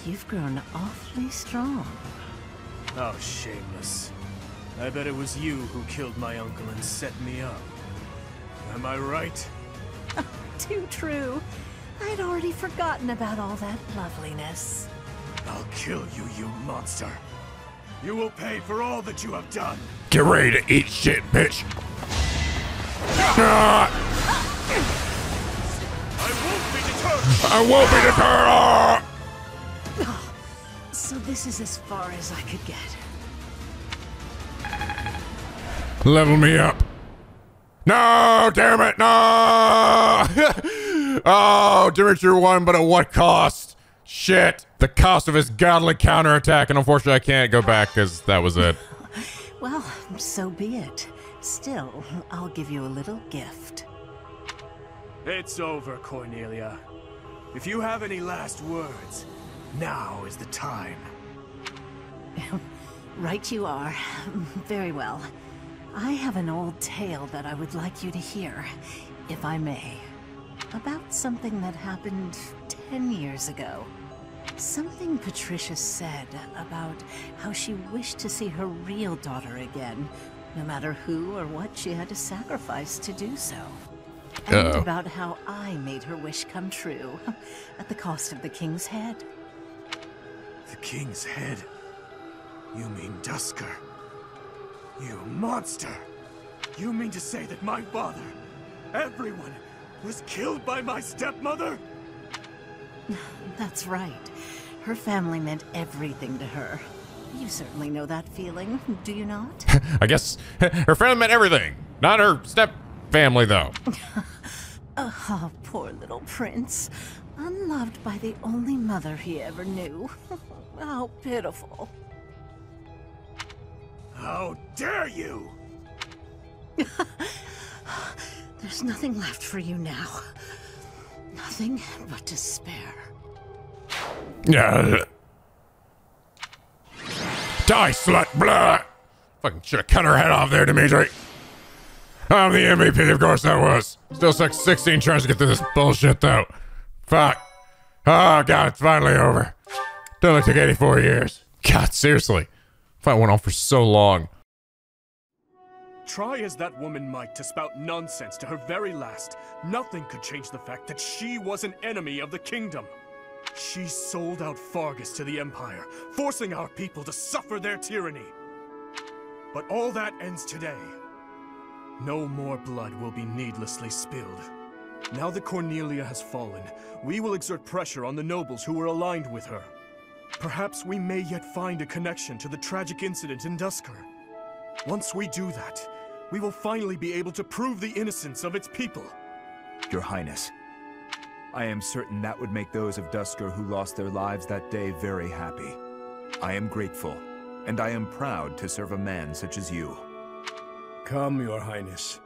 Speaker 16: You've grown awfully strong.
Speaker 5: Oh, shameless. I bet it was you who killed my uncle and set me up. Am I right?
Speaker 16: Too true. I'd already forgotten about all that loveliness.
Speaker 6: I'll kill you, you monster. You will pay for all that you have done.
Speaker 3: Get ready to eat shit, bitch. Ah, I won't be deterred. Ah!
Speaker 16: So this is as far as I could get.
Speaker 3: Level me up. No, damn it, no! oh, Dimitri won, but at what cost? Shit. The cost of his godly counterattack, and unfortunately I can't go back because that was it.
Speaker 16: Well, so be it. Still, I'll give you a little gift.
Speaker 5: It's over, Cornelia. If you have any last words, now is the time.
Speaker 16: right you are. Very well. I have an old tale that I would like you to hear, if I may. About something that happened ten years ago. Something Patricia said about how she wished to see her real daughter again, no matter who or what she had to sacrifice to do so. And
Speaker 2: Uh-oh.
Speaker 16: about how I made her wish come true, at the cost of the king's head.
Speaker 5: The king's head? You mean Duscur? You monster! You mean to say that my father, everyone, was killed by my stepmother?
Speaker 16: That's right. Her family meant everything to her. You certainly know that feeling, do you not?
Speaker 2: I guess her family meant everything. Not her step family, though.
Speaker 16: Oh, poor little prince. Unloved by the only mother he ever knew. How pitiful.
Speaker 5: How dare you!
Speaker 16: There's nothing left for you now. Nothing but despair.
Speaker 3: Yeah. Die, slut! Blah!
Speaker 2: Fucking should have cut her head off there, Dimitri.
Speaker 3: I'm the MVP, of course I was. Still sucks 16 tries to get through this bullshit, though. Fuck. Oh, God, it's finally over. Done only took 84 years.
Speaker 2: God, seriously. Fight went on for so long.
Speaker 5: Try as that woman might to spout nonsense to her very last, nothing could change the fact that she was an enemy of the kingdom. She sold out Faerghus to the Empire, forcing our people to suffer their tyranny. But all that ends today. No more blood will be needlessly spilled. Now that Cornelia has fallen, we will exert pressure on the nobles who were aligned with her. Perhaps we may yet find a connection to the tragic incident in Duscur. Once we do that, we will finally be able to prove the innocence of its people.
Speaker 17: Your Highness, I am certain that would make those of Duscur who lost their lives that day very happy. I am grateful, and I am proud to serve a man such as you.
Speaker 6: Come, Your Highness.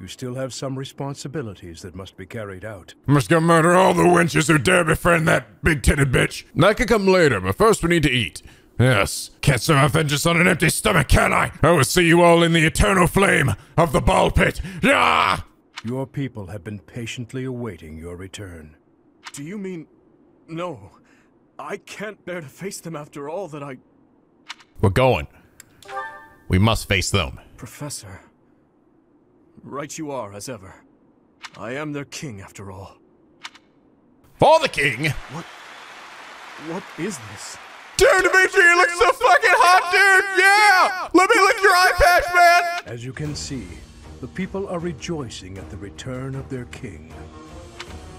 Speaker 6: You still have some responsibilities that must be carried out.
Speaker 3: Must go murder all the wenches who dare befriend that big-titted bitch.
Speaker 2: That could come later, but first we need to eat.
Speaker 3: Yes, can't serve vengeance on an empty stomach, can I? I will see you all in the eternal flame of the ball pit. Yeah!
Speaker 6: Your people have been patiently awaiting your return.
Speaker 5: Do you mean... No. I can't bear to face them after all that I...
Speaker 2: We're going. We must face them.
Speaker 5: Professor. Right you are, as ever. I am their king, after all.
Speaker 2: For the king!
Speaker 5: What... What is this?
Speaker 2: Dude, Dimitri, you look so fucking hot, dude! Yeah! Let me lick your eye patch, man!
Speaker 6: As you can see, the people are rejoicing at the return of their king.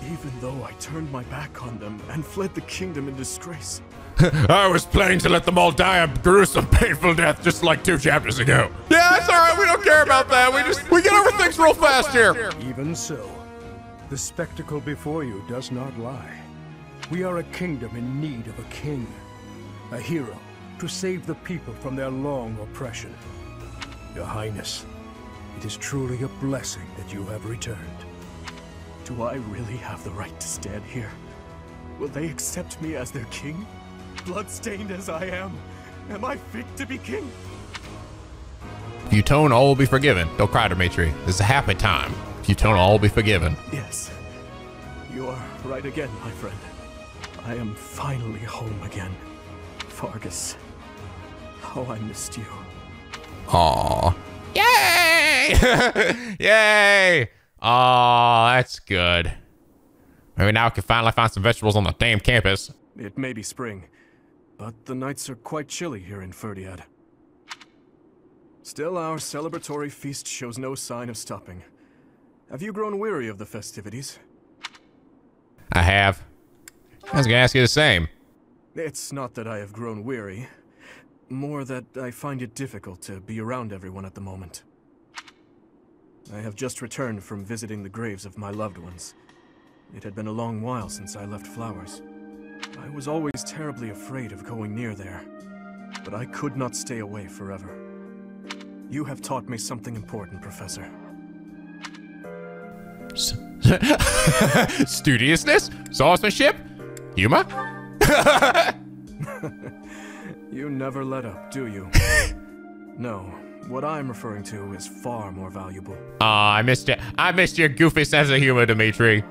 Speaker 5: Even though I turned my back on them and fled the kingdom in disgrace.
Speaker 3: I was planning to let them all die a gruesome, painful death just like two chapters ago.
Speaker 2: Yeah, that's alright, we don't care about that. We just, we get over things real fast here.
Speaker 6: Even so, the spectacle before you does not lie. We are a kingdom in need of a king, a hero to save the people from their long oppression. Your Highness, it is truly a blessing that you have returned.
Speaker 5: Do I really have the right to stand here? Will they accept me as their king? Bloodstained as I am, am I fit to be king?
Speaker 2: If you tone, all will be forgiven. Don't cry, Dimitri. This is a happy time. If you tone, all will be forgiven.
Speaker 5: Yes. You are right again, my friend. I am finally home again. Faerghus. How I missed you.
Speaker 2: Aw. Yay! Yay! Aw, that's good. Maybe now I can finally find some vegetables on the damn campus.
Speaker 5: It may be spring, but the nights are quite chilly here in Fhirdiad. Still, our celebratory feast shows no sign of stopping. Have you grown weary of the festivities?
Speaker 2: I have. I was gonna ask you the same.
Speaker 5: It's not that I have grown weary. More that I find it difficult to be around everyone at the moment. I have just returned from visiting the graves of my loved ones. It had been a long while since I left Flowers. I was always terribly afraid of going near there, but I could not stay away forever. You have taught me something important, Professor.
Speaker 2: Studiousness? Swordsmanship? Humor?
Speaker 5: You never let up, do you? no. What I'm referring to is far more valuable.
Speaker 2: Oh, I missed it. I missed your goofy sense of humor, Dimitri.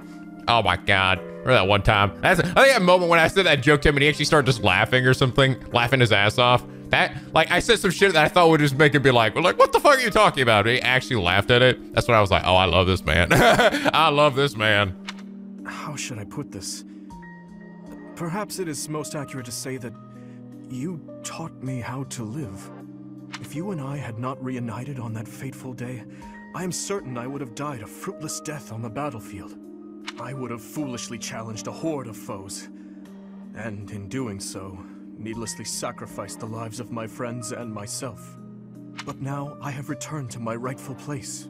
Speaker 2: Oh my god. Remember that one time? That's I think that moment when I said that joke to him and he actually started just laughing or something, laughing his ass off. That like I said some shit that I thought would just make him be like, like, what the fuck are you talking about? And he actually laughed at it. That's when I was like, oh, I love this man. I love this man.
Speaker 5: How should I put this? Perhaps it is most accurate to say that you taught me how to live. If you and I had not reunited on that fateful day, I am certain I would have died a fruitless death on the battlefield. I would have foolishly challenged a horde of foes, and in doing so, needlessly sacrificed the lives of my friends and myself. But now I have returned to my rightful place.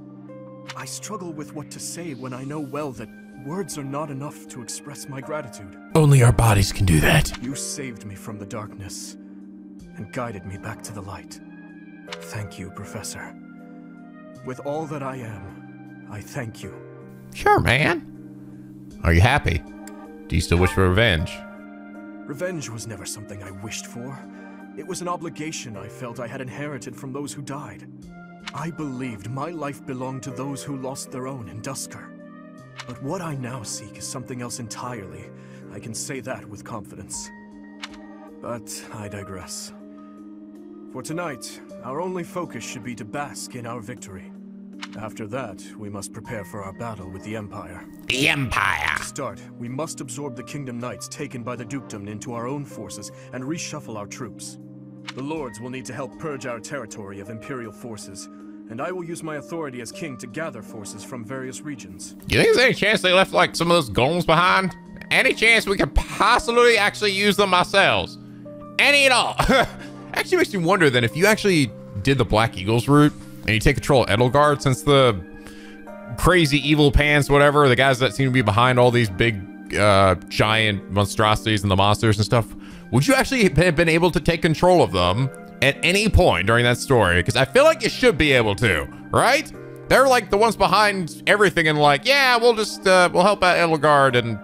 Speaker 5: I struggle with what to say when I know well that words are not enough to express my gratitude.
Speaker 1: Only our bodies can do that.
Speaker 5: You saved me from the darkness and guided me back to the light. Thank you, Professor. With all that I am, I thank you.
Speaker 2: Sure, man. Are you happy? Do you still wish for revenge?
Speaker 5: Revenge was never something I wished for. It was an obligation I felt I had inherited from those who died. I believed my life belonged to those who lost their own in Duscur. But what I now seek is something else entirely. I can say that with confidence. But I digress. For tonight, our only focus should be to bask in our victory. After that, we must prepare for our battle with the Empire.
Speaker 1: The Empire!
Speaker 5: To start, we must absorb the Kingdom Knights taken by the Dukedom into our own forces and reshuffle our troops. The Lords will need to help purge our territory of Imperial forces, and I will use my authority as king to gather forces from various regions.
Speaker 2: You think there's any chance they left like some of those golems behind? Any chance we could possibly actually use them ourselves? Any at all? actually makes me wonder then if you actually did the Black Eagles route and you take control of Edelgard since the crazy evil pants, whatever, the guys that seem to be behind all these big uh, giant monstrosities and the monsters and stuff, would you actually have been able to take control of them at any point during that story? Because I feel like you should be able to, right? They're like the ones behind everything and like, yeah, we'll just, uh, we'll help out Edelgard and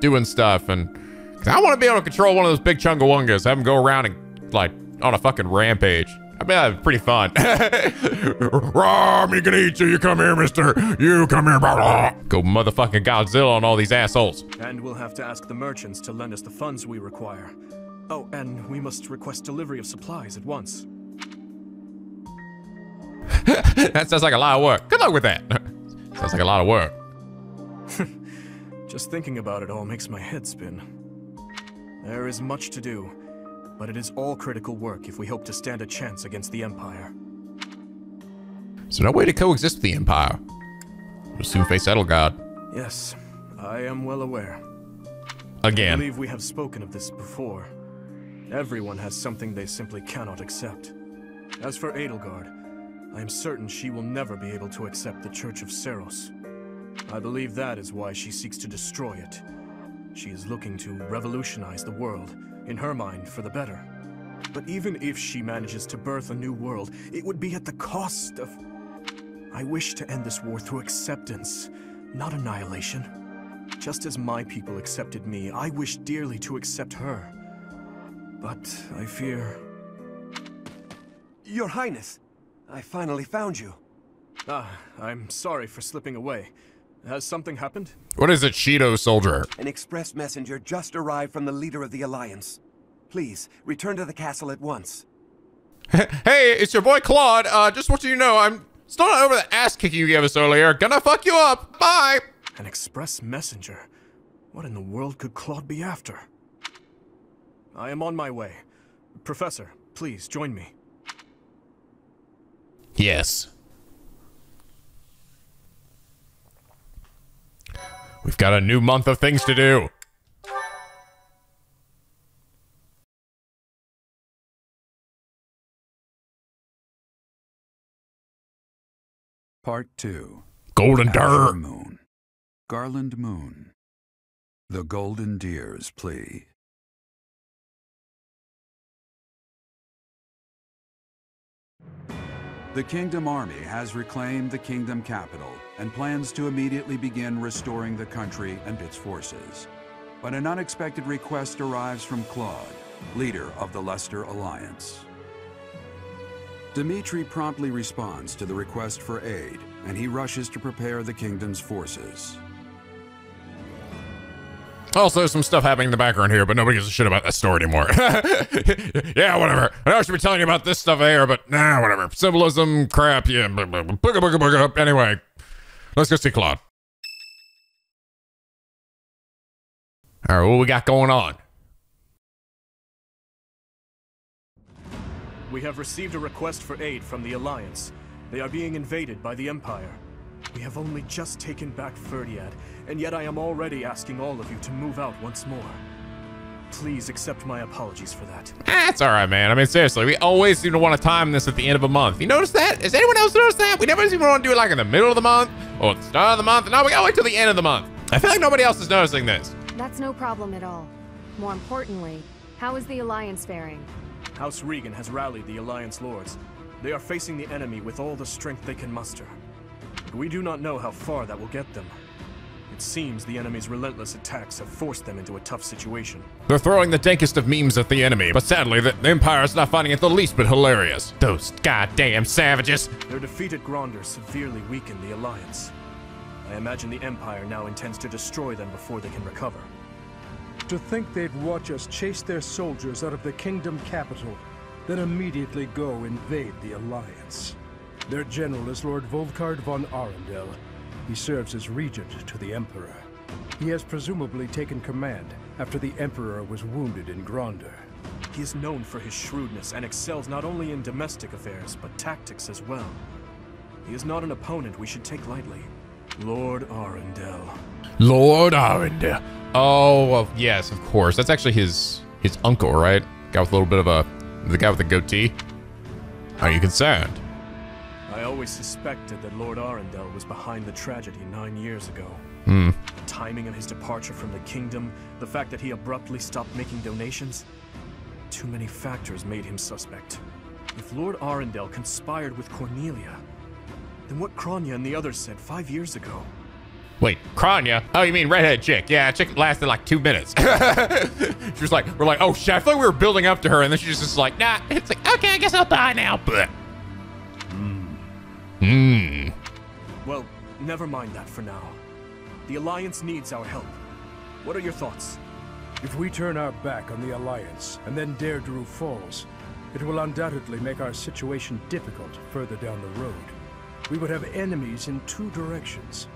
Speaker 2: doing stuff. And cause I want to be able to control one of those big chungawungas, have them go around and like on a fucking rampage. I mean, that'd be pretty fun.
Speaker 3: Rom, you can eat you. You come here, mister. You come here. Blah.
Speaker 2: Go motherfucking Godzilla on all these assholes.
Speaker 5: And we'll have to ask the merchants to lend us the funds we require. Oh, and we must request delivery of supplies at once.
Speaker 2: that sounds like a lot of work. Good luck with that. sounds like a lot of work.
Speaker 5: Just thinking about it all makes my head spin. There is much to do, but it is all critical work if we hope to stand a chance against the Empire.
Speaker 2: So no way to coexist with the Empire. We'll soon face Edelgard.
Speaker 5: Yes, I am well aware.
Speaker 2: Again.
Speaker 5: I believe we have spoken of this before. Everyone has something they simply cannot accept. As for Edelgard, I am certain she will never be able to accept the Church of Seiros. I believe that is why she seeks to destroy it. She is looking to revolutionize the world, in her mind, for the better. But even if she manages to birth a new world, it would be at the cost of... I wish to end this war through acceptance, not annihilation. Just as my people accepted me, I wish dearly to accept her. But I fear...
Speaker 15: Your Highness, I finally found you.
Speaker 5: Ah, I'm sorry for slipping away. Has something happened?
Speaker 2: What is a Cheeto soldier?
Speaker 15: An express messenger just arrived from the leader of the Alliance. Please, return to the castle at once.
Speaker 2: hey, it's your boy Claude. Uh, just want you to know, I'm still not over the ass kicking you gave us earlier. Gonna fuck you up. Bye.
Speaker 5: An express messenger? What in the world could Claude be after? I am on my way. Professor, please join me.
Speaker 2: Yes. We've got a new month of things to do.
Speaker 14: Part 2
Speaker 2: Golden
Speaker 14: Azure
Speaker 2: Dir.
Speaker 14: Moon. Garland Moon. The Golden Deer's Plea. The Kingdom Army has reclaimed the Kingdom capital and plans to immediately begin restoring the country and its forces. But an unexpected request arrives from Claude, leader of the Leicester Alliance. Dimitri promptly responds to the request for aid, and he rushes to prepare the kingdom's forces.
Speaker 3: Also, some stuff happening in the background here, but nobody gives a shit about that story anymore. yeah, whatever. I know I should be telling you about this stuff there, but nah, whatever. Symbolism, crap, yeah. Booga, booga, booga. Anyway, let's go see Claude.
Speaker 2: All right, what we got going on?
Speaker 5: We have received a request for aid from the Alliance. They are being invaded by the Empire. We have only just taken back Fhirdiad, and yet I am already asking all of you to move out once more. Please accept my apologies for that.
Speaker 2: Eh, That's all right, man. I mean, seriously, we always seem to want to time this at the end of a month. You notice that? Has anyone else noticed that? We never seem to want to do it like in the middle of the month or at the start of the month. No, we gotta wait till the end of the month. I feel like nobody else is noticing this.
Speaker 9: That's no problem at all. More importantly, how is the Alliance faring?
Speaker 5: House Riegan has rallied the Alliance lords. They are facing the enemy with all the strength they can muster. But we do not know how far that will get them. It seems the enemy's relentless attacks have forced them into a tough situation.
Speaker 2: They're throwing the dankest of memes at the enemy, but sadly, the, the Empire is not finding it the least bit hilarious. Those goddamn savages.
Speaker 5: Their defeat at Gronder severely weakened the Alliance. I imagine the Empire now intends to destroy them before they can recover.
Speaker 6: To think they'd watch us chase their soldiers out of the kingdom capital, then immediately go invade the Alliance. Their general is Lord Volkard von Arundel. He serves as regent to the Emperor. He has presumably taken command after the Emperor was wounded in Gronder.
Speaker 5: He is known for his shrewdness and excels not only in domestic affairs, but tactics as well. He is not an opponent we should take lightly. Lord Arundel.
Speaker 2: Lord Arundel. Oh, well, yes, of course. That's actually his his uncle, right? Guy with a little bit of a the guy with the goatee. Are you concerned?
Speaker 5: I always suspected that Lord Arundel was behind the tragedy nine years ago.
Speaker 2: Hmm.
Speaker 5: The timing of his departure from the kingdom, the fact that he abruptly stopped making donations. Too many factors made him suspect. If Lord Arundel conspired with Cornelia, then what Kronya and the others said five years ago.
Speaker 2: Wait, Kronya? Oh, you mean redhead chick? Yeah, chick lasted like two minutes. she was like, we're like, oh shit, I feel like we were building up to her, and then she's just like, nah. It's like, okay, I guess I'll die now. But. Hmm.
Speaker 5: Well, never mind that for now. The Alliance needs our help. What are your thoughts?
Speaker 6: If we turn our back on the Alliance and then Derdriu falls, it will undoubtedly make our situation difficult further down the road. We would have enemies in two directions.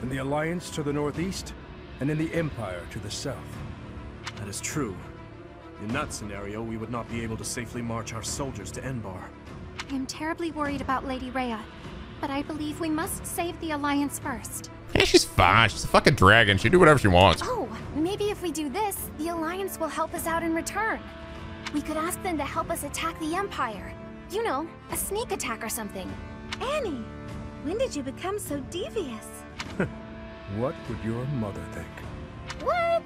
Speaker 6: In the Alliance to the northeast, and in the Empire to the south.
Speaker 5: That is true. In that scenario, we would not be able to safely march our soldiers to Enbarr.
Speaker 7: I am terribly worried about Lady Rhea, but I believe we must save the Alliance first.
Speaker 2: Yeah, she's fine. She's a fucking dragon. She do whatever she wants.
Speaker 7: Oh, maybe if we do this, the Alliance will help us out in return. We could ask them to help us attack the Empire. You know, a sneak attack or something. Annie, when did you become so devious?
Speaker 6: What would your mother think?
Speaker 7: What?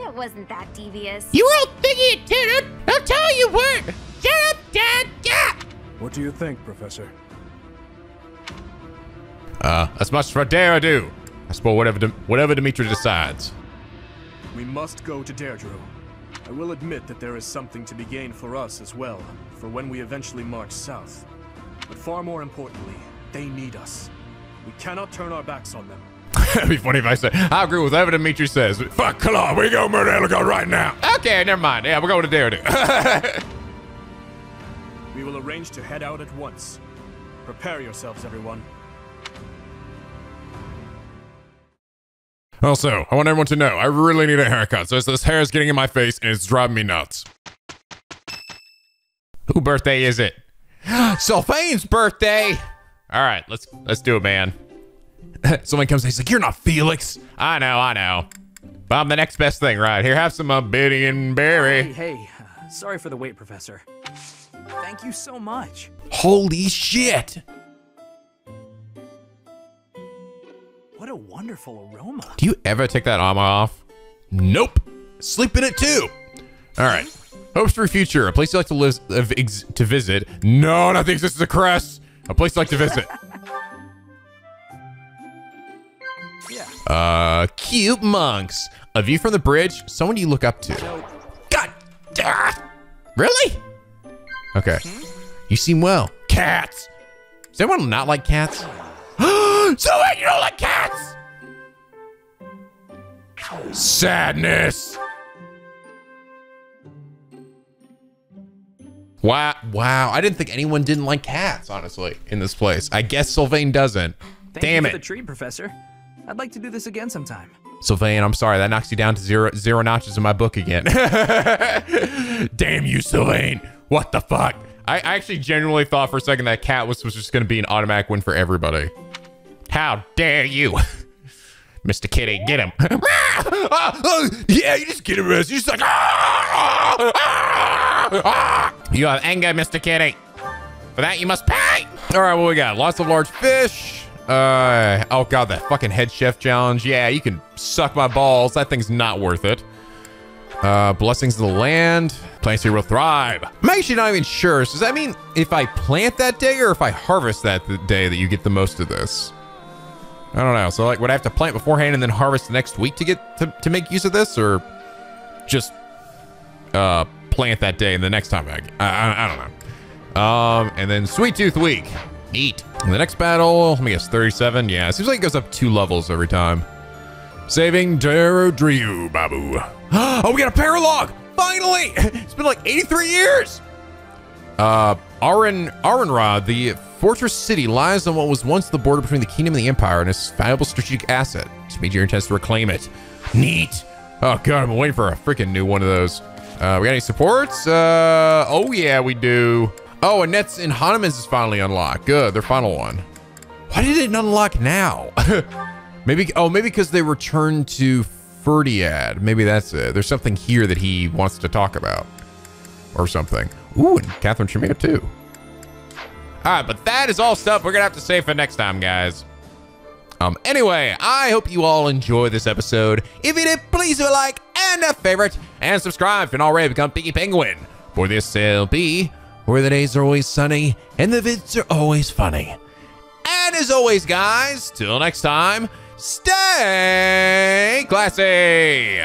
Speaker 7: it wasn't that devious.
Speaker 4: You all think it did it? I'll tell you what. Shut up, Dad. Yeah.
Speaker 6: What do you think, Professor?
Speaker 2: Uh, as much for dare I do. I suppose whatever Dim- whatever Dimitri decides.
Speaker 5: We must go to Derdriu. I will admit that there is something to be gained for us as well, for when we eventually march south. But far more importantly, they need us. We cannot turn our backs on them.
Speaker 2: It'd be funny if I said, I agree with whatever Dimitri says. Fuck Claw, we go murder Elgar right now. Okay, never mind. Yeah, we're going to Derdriu.
Speaker 5: We will arrange to head out at once. Prepare yourselves, everyone.
Speaker 3: Also, I want everyone to know I really need a haircut. So this hair is getting in my face and it's driving me nuts.
Speaker 2: Who birthday is it? Sylvain's birthday. All right, let's let's do it, man. Someone comes in, he's like, "You're not Felix." I know, I know. But I'm the next best thing, right? Here, have some uh, Biddy and Berry.
Speaker 18: Hey, hey. uh, Sorry for the wait, Professor. Thank you so much.
Speaker 2: Holy shit!
Speaker 18: What a wonderful aroma.
Speaker 2: Do you ever take that armor off? Nope. Sleep in it too. All right. Hopes for future. A place you like to live, to visit.
Speaker 3: No, not the existence of Crest.
Speaker 2: A place I like to visit.
Speaker 15: Yeah.
Speaker 2: Uh, cute monks. A view from the bridge. Someone you look up to. God. Ah, really? Okay. You seem well. Cats. Does anyone not like cats? so wait, you don't like cats? Sadness. Wow, wow. I didn't think anyone didn't like cats, honestly, in this place. I guess Sylvain doesn't.
Speaker 18: Thank
Speaker 2: Damn
Speaker 18: you
Speaker 2: it.
Speaker 18: for the treat, Professor. I'd like to do this again sometime.
Speaker 2: Sylvain, I'm sorry. That knocks you down to zero zero notches in my book again. Damn you, Sylvain. What the fuck? I, I actually genuinely thought for a second that cat was, was just going to be an automatic win for everybody. How dare you? Mr. Kitty, get him. Ah, oh, yeah, you just get him. You're just like, ah, ah. You have anger, Mr. Kitty. For that, you must pay. All right, what we got? Lots of large fish. Uh, oh god, that fucking head chef challenge. Yeah, you can suck my balls. That thing's not worth it. Uh, blessings of the land. Plants here will thrive. I'm actually not even sure. So does that mean if I plant that day or if I harvest that day that you get the most of this? I don't know. So like, would I have to plant beforehand and then harvest the next week to get to, to make use of this, or just uh plant that day and the next time I, I, I don't know. Um, and then Sweet Tooth Week. Neat. And the next battle, let me guess, 37. Yeah, it seems like it goes up two levels every time. Saving Derdriu, Babu. Oh, we got a paralog! Finally! It's been like 83 years! Uh, Aran, Arianrhod, the fortress city, lies on what was once the border between the kingdom and the empire and is a valuable strategic asset. Major intends to reclaim it. Neat! Oh god, I'm waiting for a freaking new one of those. Uh, we got any supports? Uh, oh yeah, we do. Oh, and Nets in Hanneman's is finally unlocked. Good, their final one. Why did it unlock now? maybe, oh, maybe because they returned to Fhirdiad. Maybe that's it. There's something here that he wants to talk about. Or something. Ooh, and Catherine Tremere too. All right, but that is all stuff we're gonna have to save for next time, guys. Um, anyway, I hope you all enjoy this episode. If you did, please do a like and a favorite, and subscribe if you're not already become Picky Penguin. For this LP, where the days are always sunny and the vids are always funny. And as always, guys, till next time, stay classy.